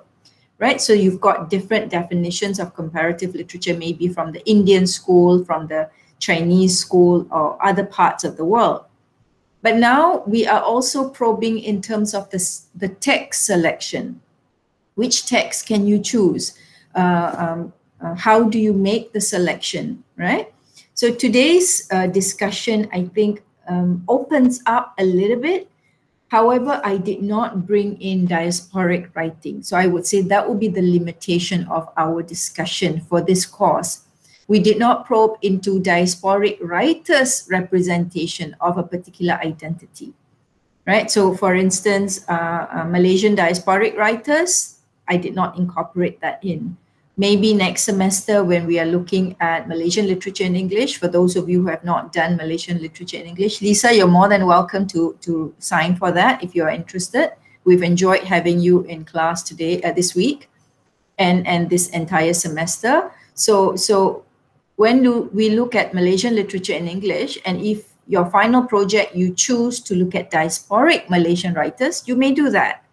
S1: right? So you've got different definitions of comparative literature, maybe from the Indian school, from the Chinese school, or other parts of the world. But now we are also probing in terms of the, the text selection. Which text can you choose? Uh, um, uh, how do you make the selection, right? So today's uh, discussion, I think, um, opens up a little bit However, I did not bring in diasporic writing. So I would say that would be the limitation of our discussion for this course. We did not probe into diasporic writers' representation of a particular identity, right? So for instance, uh, uh, Malaysian diasporic writers, I did not incorporate that in maybe next semester when we are looking at Malaysian literature in English, for those of you who have not done Malaysian literature in English, Lisa, you're more than welcome to, to sign for that if you're interested. We've enjoyed having you in class today, uh, this week, and, and this entire semester. So, so when do we look at Malaysian literature in English, and if your final project you choose to look at diasporic Malaysian writers, you may do that.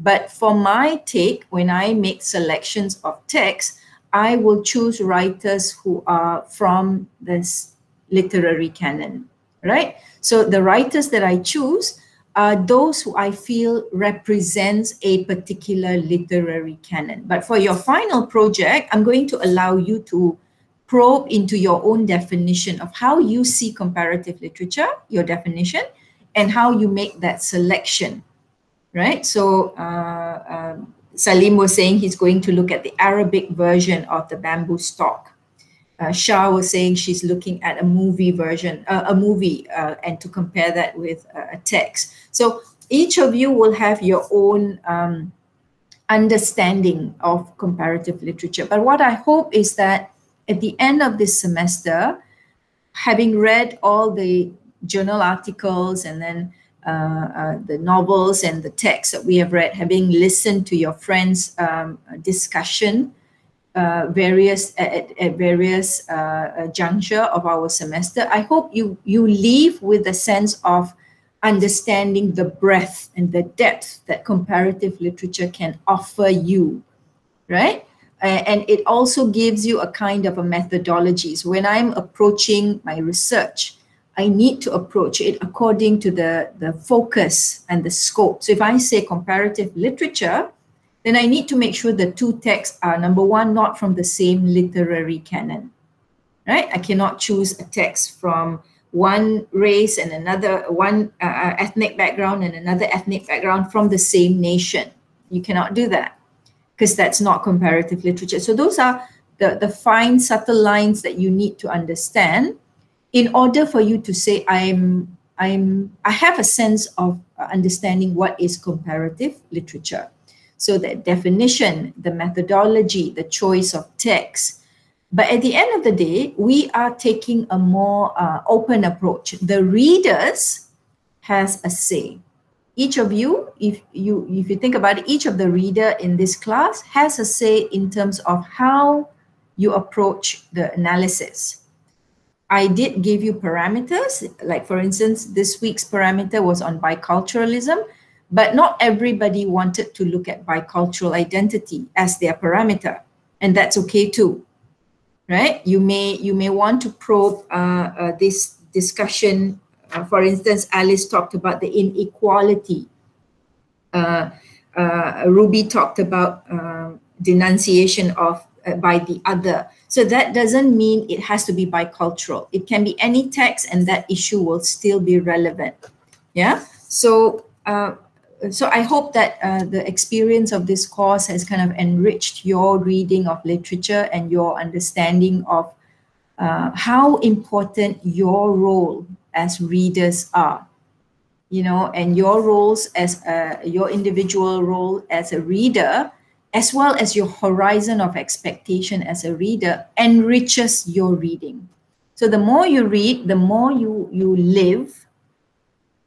S1: But for my take, when I make selections of text, I will choose writers who are from this literary canon, right? So the writers that I choose are those who I feel represents a particular literary canon. But for your final project, I'm going to allow you to probe into your own definition of how you see comparative literature, your definition, and how you make that selection right? So uh, um, Salim was saying he's going to look at the Arabic version of the bamboo stalk. Uh, Shah was saying she's looking at a movie version, uh, a movie, uh, and to compare that with a text. So each of you will have your own um, understanding of comparative literature. But what I hope is that at the end of this semester, having read all the journal articles and then uh, uh, the novels and the texts that we have read, having listened to your friends' um, discussion, uh, various at, at various uh, juncture of our semester. I hope you you leave with a sense of understanding the breadth and the depth that comparative literature can offer you, right? and it also gives you a kind of a methodology. So when I'm approaching my research, I need to approach it according to the, the focus and the scope. So if I say comparative literature, then I need to make sure the two texts are number one, not from the same literary canon, right? I cannot choose a text from one race and another, one uh, uh ethnic background and another ethnic background from the same nation. You cannot do that because that's not comparative literature. So those are the, the fine, subtle lines that you need to understand in order for you to say i'm i'm i have a sense of understanding what is comparative literature. So the definition the methodology the choice of text. But at the end of the day we are taking a more uh, open approach. The readers has a say. Each of you if you if you think about it each of the reader in this class has a say in terms of how you approach the analysis I did give you parameters, like for instance, this week's parameter was on biculturalism, but not everybody wanted to look at bicultural identity as their parameter, and that's okay too, right? You may you may want to probe uh, uh, this discussion. Uh, for instance, Alice talked about the inequality. Uh, uh, Ruby talked about um, denunciation of uh, by the other. So that doesn't mean it has to be bicultural. It can be any text and that issue will still be relevant. Yeah. So, uh, so I hope that uh, the experience of this course has kind of enriched your reading of literature and your understanding of uh, how important your role as readers are you know and your roles as a, your individual role as a reader as well as your horizon of expectation as a reader enriches your reading. So the more you read, the more you, you live,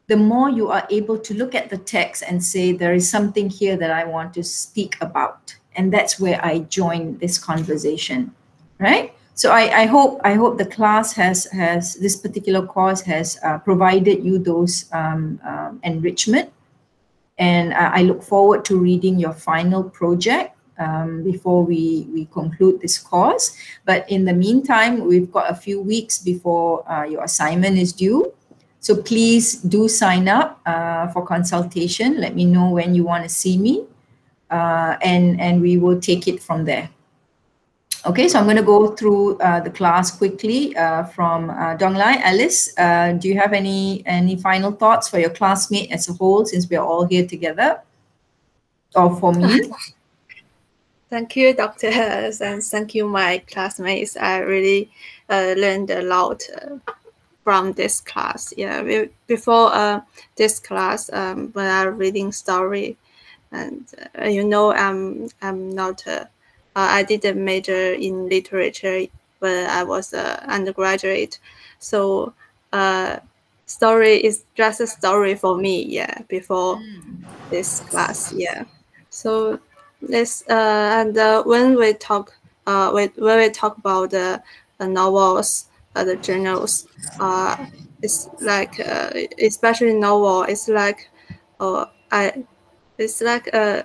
S1: the more you are able to look at the text and say, there is something here that I want to speak about. And that's where I join this conversation, right? So I, I hope I hope the class has has this particular course has uh, provided you those um, um, enrichment and I look forward to reading your final project um, before we, we conclude this course. But in the meantime, we've got a few weeks before uh, your assignment is due. So please do sign up uh, for consultation. Let me know when you want to see me uh, and, and we will take it from there. Okay, so I'm going to go through uh, the class quickly uh, from uh, Donglai. Alice, uh, do you have any any final thoughts for your classmate as a whole since we are all here together? Or for me? *laughs*
S4: Thank you, Dr. and thank you, my classmates. I really uh, learned a lot uh, from this class. Yeah, we, before uh, this class, um, when I'm reading story, and you know, I'm I'm not. Uh, I did a major in literature when I was an undergraduate, so story is just a story for me. Yeah, before mm. this class. Yeah, so this uh, and uh, when we talk uh, when, when we talk about the, the novels, uh, the journals, uh, it's like uh, especially novel, it's like uh, I it's like uh,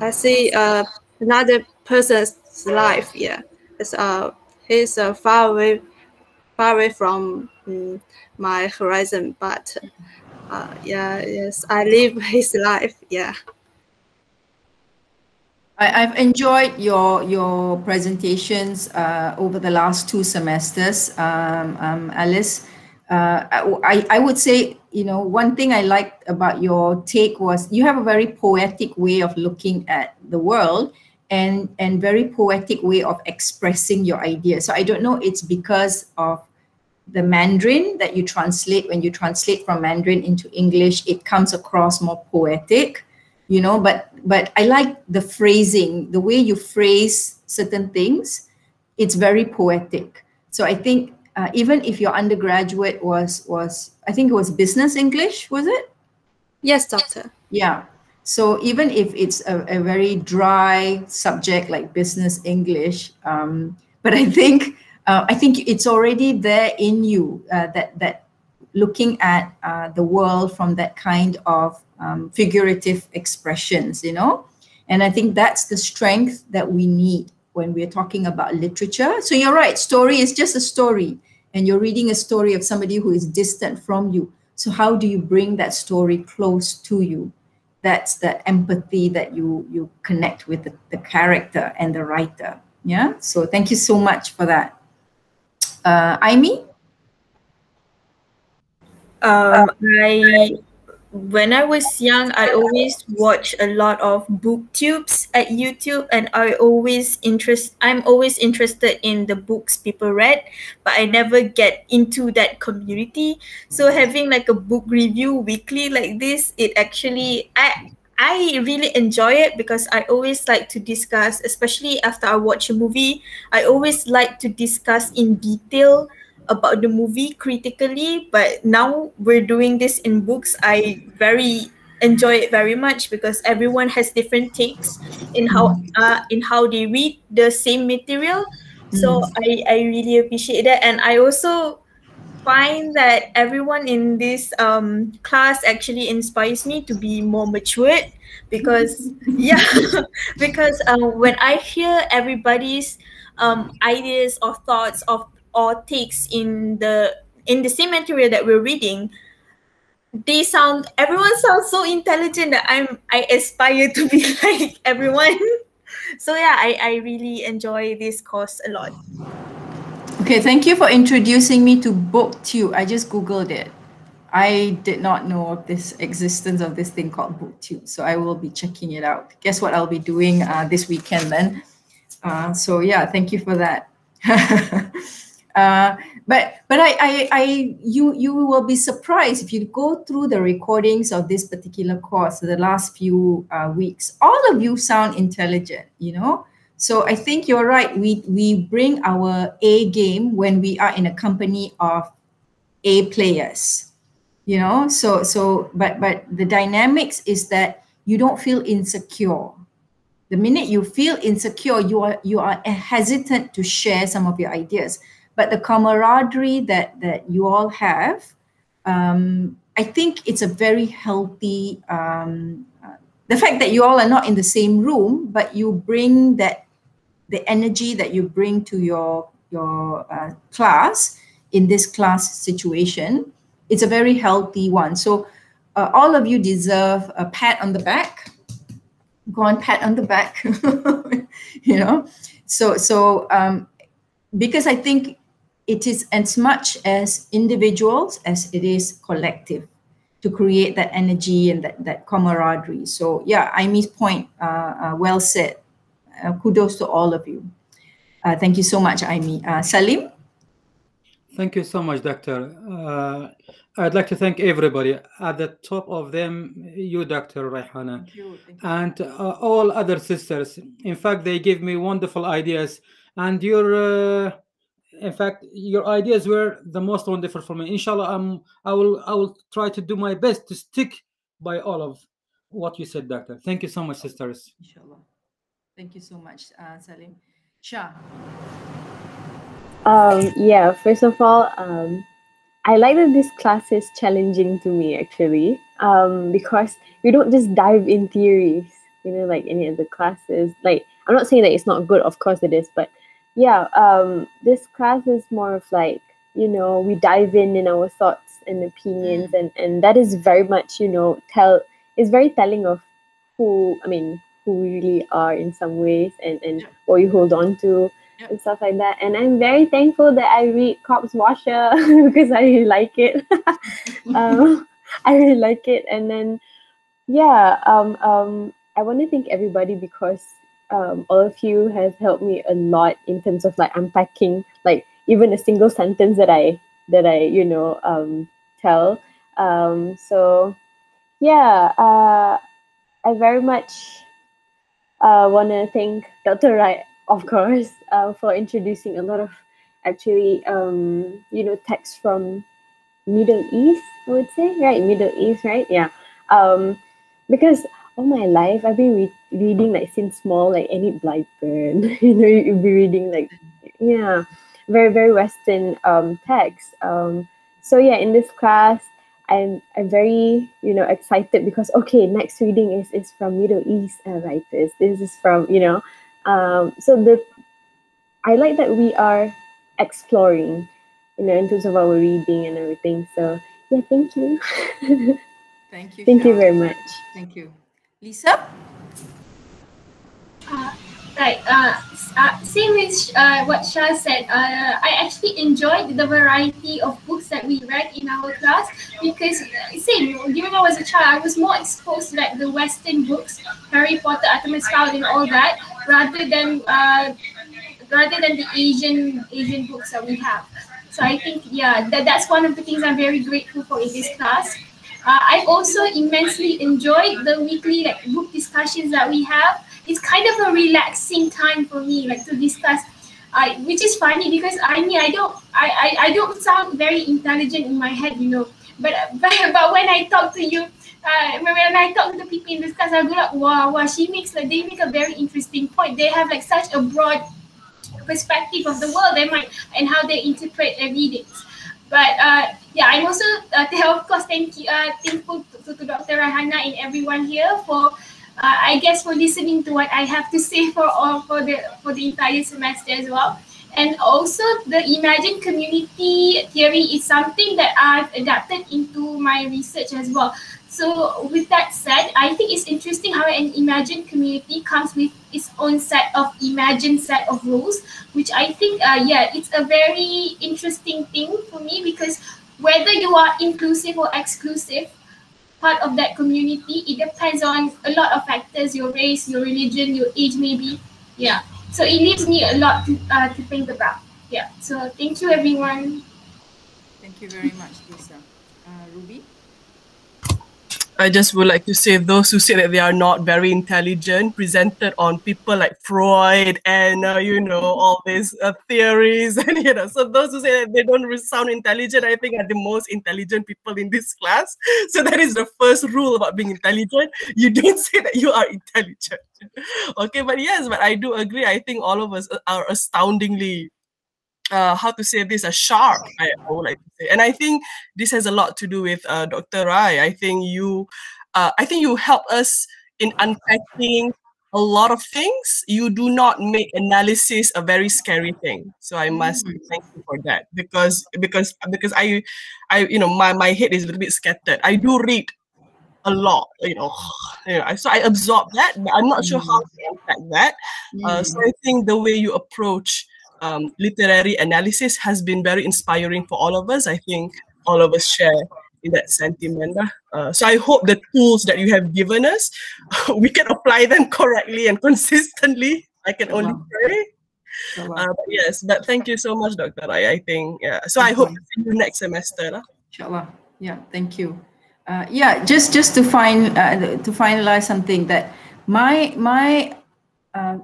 S4: I see uh, another person's life. Yeah, it's uh he's uh, far away, far away from um, my horizon, but uh, yeah, yes, I live *laughs* his life. Yeah.
S1: I, have enjoyed your your presentations uh, over the last two semesters, um, um, Alice. Uh, I, I would say, you know, one thing I liked about your take was you have a very poetic way of looking at the world and, and very poetic way of expressing your idea. So I don't know, it's because of the Mandarin that you translate, when you translate from Mandarin into English, it comes across more poetic you know but but i like the phrasing. The way you phrase certain things it's very poetic. So i think uh, even if your undergraduate was was i think it was business english was it?
S4: Yes doctor.
S1: Yeah so even if it's a, a very dry subject like business english um, but i think uh, i think it's already there in you uh, that that looking at uh, the world from that kind of um, figurative expressions, you know? And I think that's the strength that we need when we're talking about literature. So you're right, story is just a story, and you're reading a story of somebody who is distant from you. So how do you bring that story close to you? That's the empathy that you you connect with the, the character and the writer. Yeah. So thank you so much for that. Uh, Aimee?
S7: Um, I when I was young, I always watch a lot of booktubes at YouTube, and I always interest. I'm always interested in the books people read, but I never get into that community. So having like a book review weekly like this, it actually I I really enjoy it because I always like to discuss, especially after I watch a movie. I always like to discuss in detail about the movie critically, but now we're doing this in books. I very enjoy it very much because everyone has different takes in how uh, in how they read the same material. So mm. I, I really appreciate that. And I also find that everyone in this um, class actually inspires me to be more matured because *laughs* yeah *laughs* because um, when i hear everybody's um, ideas or thoughts of or takes in the in the same material that we're reading they sound everyone sounds so intelligent that i'm i aspire to be *laughs* like everyone. So yeah i i really enjoy this course a lot.
S1: Okay thank you for introducing me to booktube. I just googled it. I did not know of this existence of this thing called booktube so i will be checking it out. Guess what i'll be doing uh, this weekend then? Uh, so yeah thank you for that *laughs* Uh, but but I, I I you you will be surprised if you go through the recordings of this particular course the last few uh, weeks. All of you sound intelligent, you know. So I think you're right. We we bring our A game when we are in a company of A players, you know. So so but but the dynamics is that you don't feel insecure. The minute you feel insecure, you are you are hesitant to share some of your ideas but the camaraderie that that you all have um, i think it's a very healthy um, uh, the fact that you all are not in the same room, but you bring that the energy that you bring to your your uh, class in this class situation, it's a very healthy one. So uh, all of you deserve a pat on the back. Go on, pat on the back. *laughs* you know, so so um, because I think it is as much as individuals as it is collective to create that energy and that, that camaraderie. So yeah, Aimi's point, uh, uh, well said. Uh, kudos to all of you. Uh, thank you so much, Aimi. Uh, Salim?
S3: Thank you so much, Doctor. Uh, I'd like to thank everybody. At the top of them, you, Dr. Raihanah,
S1: Thank you. Thank you.
S3: and uh, all other sisters. In fact, they give me wonderful ideas, and your, uh, in fact, your ideas were the most wonderful for me. Inshallah, um, I will, I will try to do my best to stick by all of what you said, Doctor. Thank you so much, sisters.
S1: Inshallah. Thank you so much, uh, Salim. Shah.
S8: Um, yeah, first of all, um, I like that this class is challenging to me actually, um, because we don't just dive in theories, you know, like any of the classes. Like, I'm not saying that it's not good, of course it is, but yeah, um, this class is more of like, you know, we dive in in our thoughts and opinions, and and that is very much, you know, tell is very telling of who I mean, who we really are in some ways, and and
S1: Yeah.
S8: what you hold on to and stuff like that. And I'm very thankful that I read Corpse Washer *laughs* because I really like it. *laughs* um, *laughs* I really like it. And then, yeah, um, um, I want to thank everybody because um, all of you have helped me a lot in terms of like unpacking, like even a single sentence that I that I you know um, tell. Um, so, yeah, uh, I very much uh, want to thank Dr. Rai, of course, uh, for introducing a lot of actually, um, you know, texts from Middle East, I would say, right? Middle East, right? Yeah. Um, because all my life, I've been re- reading like since small, like Enid Blyton, *laughs* you know, you'll be reading like, yeah, very, very Western um, texts. Um, so yeah, in this class, I'm I'm very you know excited because okay, next reading is is from Middle East uh, writers. This is from you know, um, so the I like that we are exploring, you know, in terms of our reading and everything. So yeah, thank you, *laughs*
S1: Thank you.
S8: thank you very much.
S1: Thank you. Lisa?
S5: Uh, right. Uh, uh, same with uh, what Shah said. Uh, I actually enjoyed the variety of books that we read in our class because uh, same. During I was a child, I was more exposed to like the Western books, Harry Potter, Artemis Fowl, and all that, rather than uh, rather than the Asian Asian books that we have. So I think yeah, that, that's one of the things I'm very grateful for in this class. Uh, I've also immensely enjoyed the weekly like book discussions that we have. It's kind of a relaxing time for me, like to discuss. Uh, which is funny because I mean I don't I, I, I don't sound very intelligent in my head, you know. But *laughs* but, but when I talk to you, uh, when I talk to the people in this class, I go like, wow, wow, she makes like they make a very interesting point. They have like such a broad perspective of the world they might and how they interpret their readings. But uh, yeah, I'm also uh, *laughs* of course thank you, uh, thankful to, to Dr. Rahana and everyone here for uh, I guess for listening to what I have to *laughs* say for all for the for the entire semester as well. And also the Imagine community theory is something that I've adapted into my research as well. So with that said, I think it's interesting how an imagined community comes with its own set of Imagine set of rules, which I think, uh, yeah, it's a very interesting thing for me because whether you are inclusive or exclusive, part of that community, it depends on a lot of factors, your race, your religion, your age maybe. Yeah. So it leaves me a lot to, uh, to think about. Yeah. So thank you everyone.
S1: Thank you very much, Lisa. Uh, Ruby?
S2: I just would like to say those who say that they are not very intelligent presented on people like Freud and uh, you know all these uh, theories *laughs* and you know so those who say that they don't sound intelligent I think are the most intelligent people in this class. *laughs* So that is the first rule about being intelligent. You don't *laughs* say that you are intelligent. Okay but yes but I do agree. I think all of us are astoundingly uh, how to say this, a sharp, I, I would like to say. And I think this has a lot to do with uh, Dr. Rai. I think you, uh, I think you help us in unpacking a lot of things, you do not make analysis a very scary thing. So I must mm. thank you for that because because because I I you know my my head is a little bit scattered. I do read a lot, you know. *sighs* So I absorb that, but I'm not mm. sure how to unpack that. Mm. Uh, so I think the way you approach um, literary analysis has been very inspiring for all of us. I think all of us share in that sentiment. Uh, so I hope the tools that you have given us, *laughs* we can apply them correctly and consistently. I can only pray. Uh, but yes, but thank you so much, Dr. Rai. I think, yeah. So I hope to see you next semester. Lah.
S1: Inshallah. Yeah, thank you. Uh, yeah, just just to find uh, to finalize something that my my uh,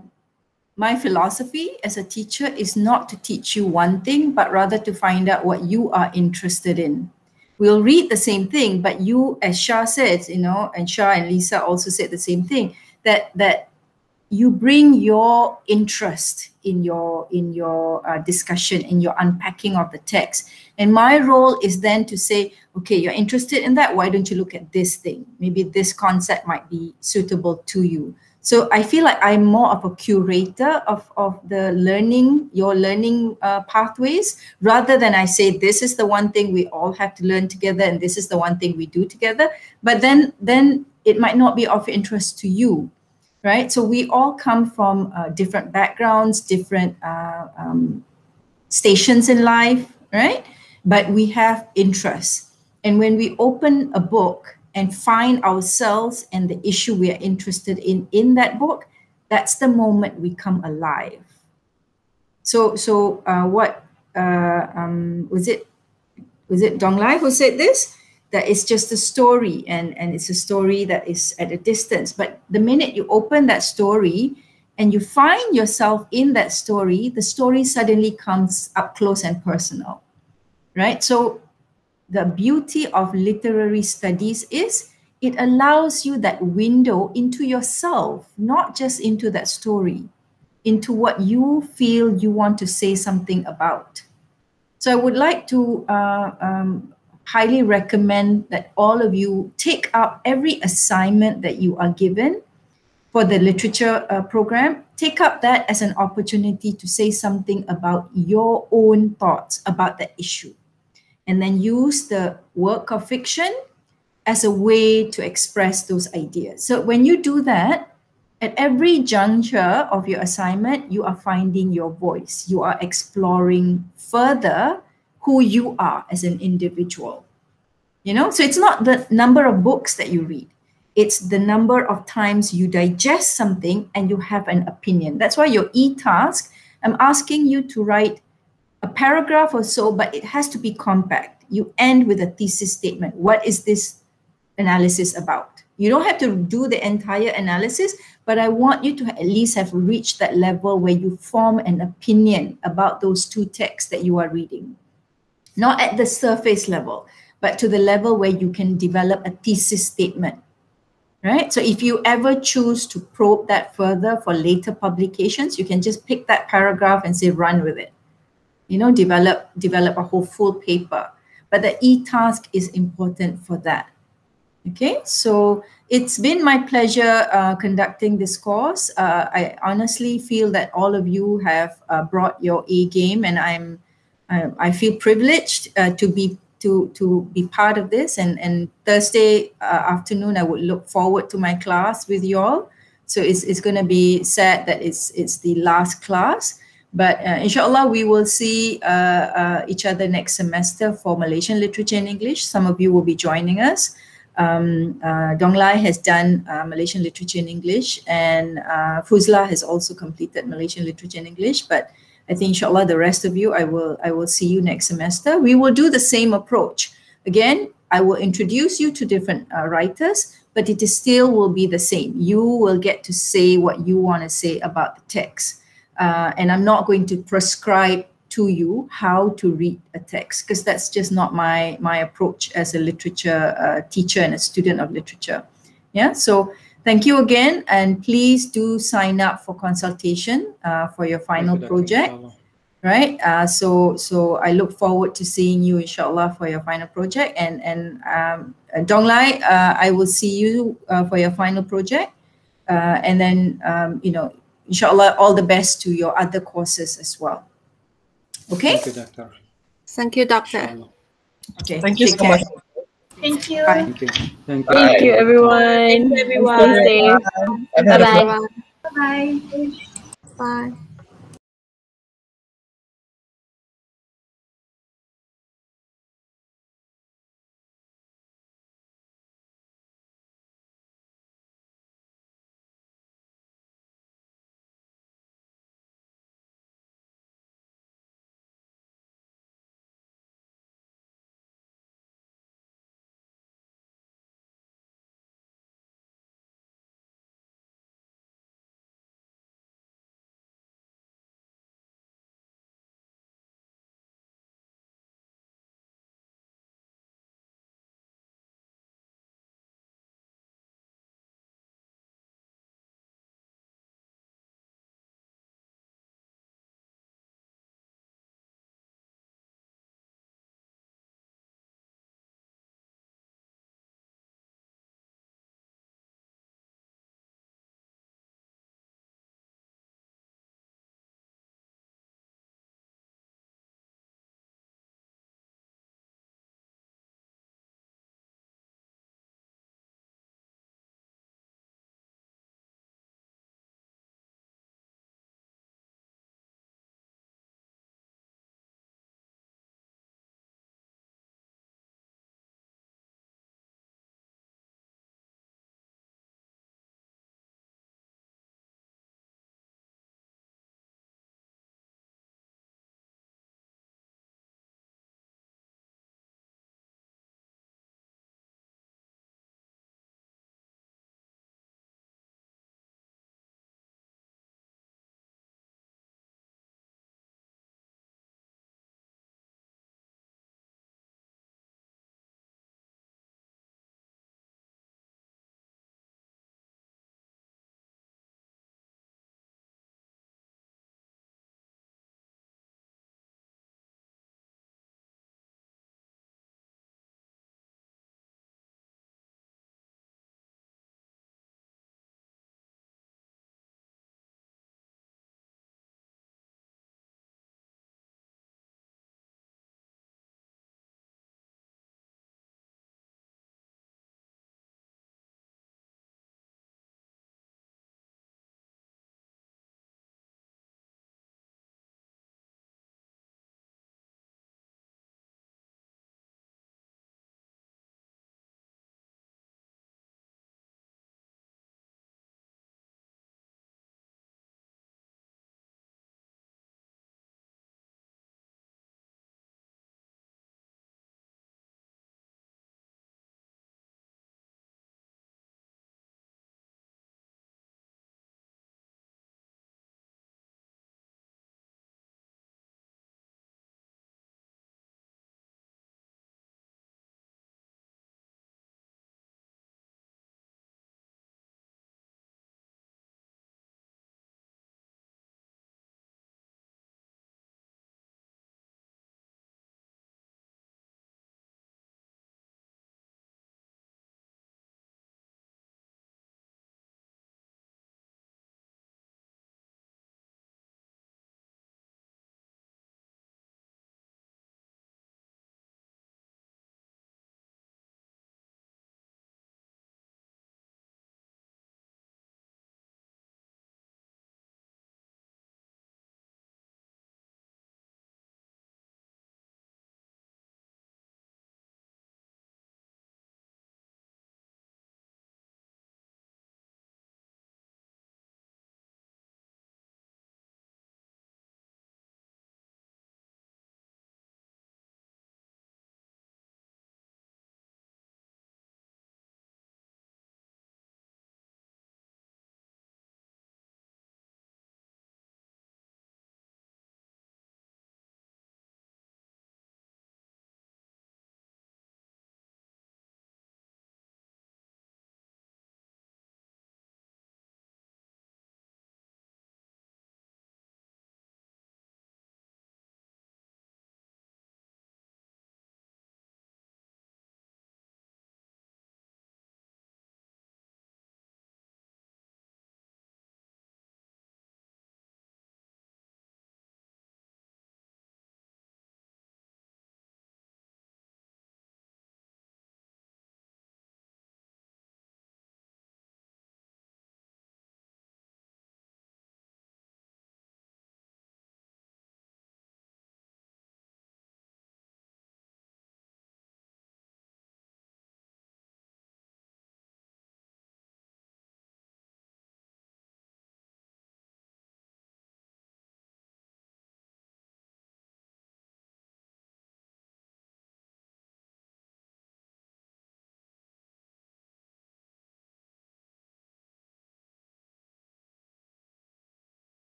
S1: my philosophy as a teacher is not to teach you one thing, but rather to find out what you are interested in. We'll read the same thing, but you, as Shah said, you know, and Shah and Lisa also said the same thing, that that you bring your interest in your in your uh, discussion in your unpacking of the text. And my role is then to say okay you're interested in that why don't you look at this thing? Maybe this concept might be suitable to you so I feel like I'm more of a curator of, of the learning, your learning uh, pathways, rather than I say this is the one thing we all have to learn together and this is the one thing we do together. But then, then it might not be of interest to you, right? So we all come from uh, different backgrounds, different uh, um, stations in life, right? But we have interests. And when we open a book, and find ourselves and the issue we are interested in in that book, that's the moment we come alive. So, so uh, what uh, um, was it? Was it Dong Lai who said this? That it's just a story, and and it's a story that is at a distance. But the minute you open that story, and you find yourself in that story, the story suddenly comes up close and personal, right? So the beauty of literary studies is it allows you that window into yourself, not just into that story, into what you feel you want to say something about. So I would like to uh, um, highly recommend that all of you take up every assignment that you are given for the literature uh, program. Take up that as an opportunity to say something about your own thoughts about the issue and then use the work of fiction as a way to express those ideas. So when you do that, at every juncture of your assignment, you are finding your voice. You are exploring further who you are as an individual. You know, so it's not the number of books that you read. It's the number of times you digest something and you have an opinion. That's why your e-task, I'm asking you to write a paragraph or so, but it has to be compact. You end with a thesis statement. What is this analysis about? You don't have to do the entire analysis, but I want you to at least have reached that level where you form an opinion about those two texts that you are reading. Not at the surface level, but to the level where you can develop a thesis statement. Right? So if you ever choose to probe that further for later publications, you can just pick that paragraph and say, run with it you know, develop develop a whole full paper. But the e-task is important for that. Okay, so it's been my pleasure uh, conducting this course. Uh, I honestly feel that all of you have uh, brought your A game, and I'm I, I feel privileged uh, to be to to be part of this. And and Thursday uh, afternoon, I would look forward to my class with you all. So it's it's going to be sad that it's it's the last class. But uh, inshallah, we will see uh, uh, each other next semester for Malaysian literature and English. Some of you will be joining us. Um, uh, Dong Lai has done uh, Malaysian literature and English, and uh, Fuzla has also completed Malaysian literature and English. But I think, inshallah, the rest of you, I will, I will see you next semester. We will do the same approach. Again, I will introduce you to different uh, writers, but it is still will be the same. You will get to say what you want to say about the text uh, and I'm not going to prescribe to you how to read a text because that's just not my my approach as a literature uh, teacher and a student of literature. Yeah, so thank you again, and please do sign up for consultation uh, for your final project. Right. Uh, so so I look forward to seeing you, inshallah, for your final project. And and um, Dong Lai, uh, I will see you uh, for your final project uh, and then um, you know, inshallah, all the best to your other courses as well. Okay.
S3: Thank you, doctor.
S4: Thank you, doctor.
S3: Inshallah.
S1: Okay.
S2: Thank you so
S1: care.
S2: much.
S5: Thank you.
S1: Bye.
S3: Thank you. Thank you.
S8: Thank you, everyone.
S7: Thank you, everyone.
S8: Stay safe.
S2: Bye.
S8: Bye bye.
S5: Bye.
S4: Bye.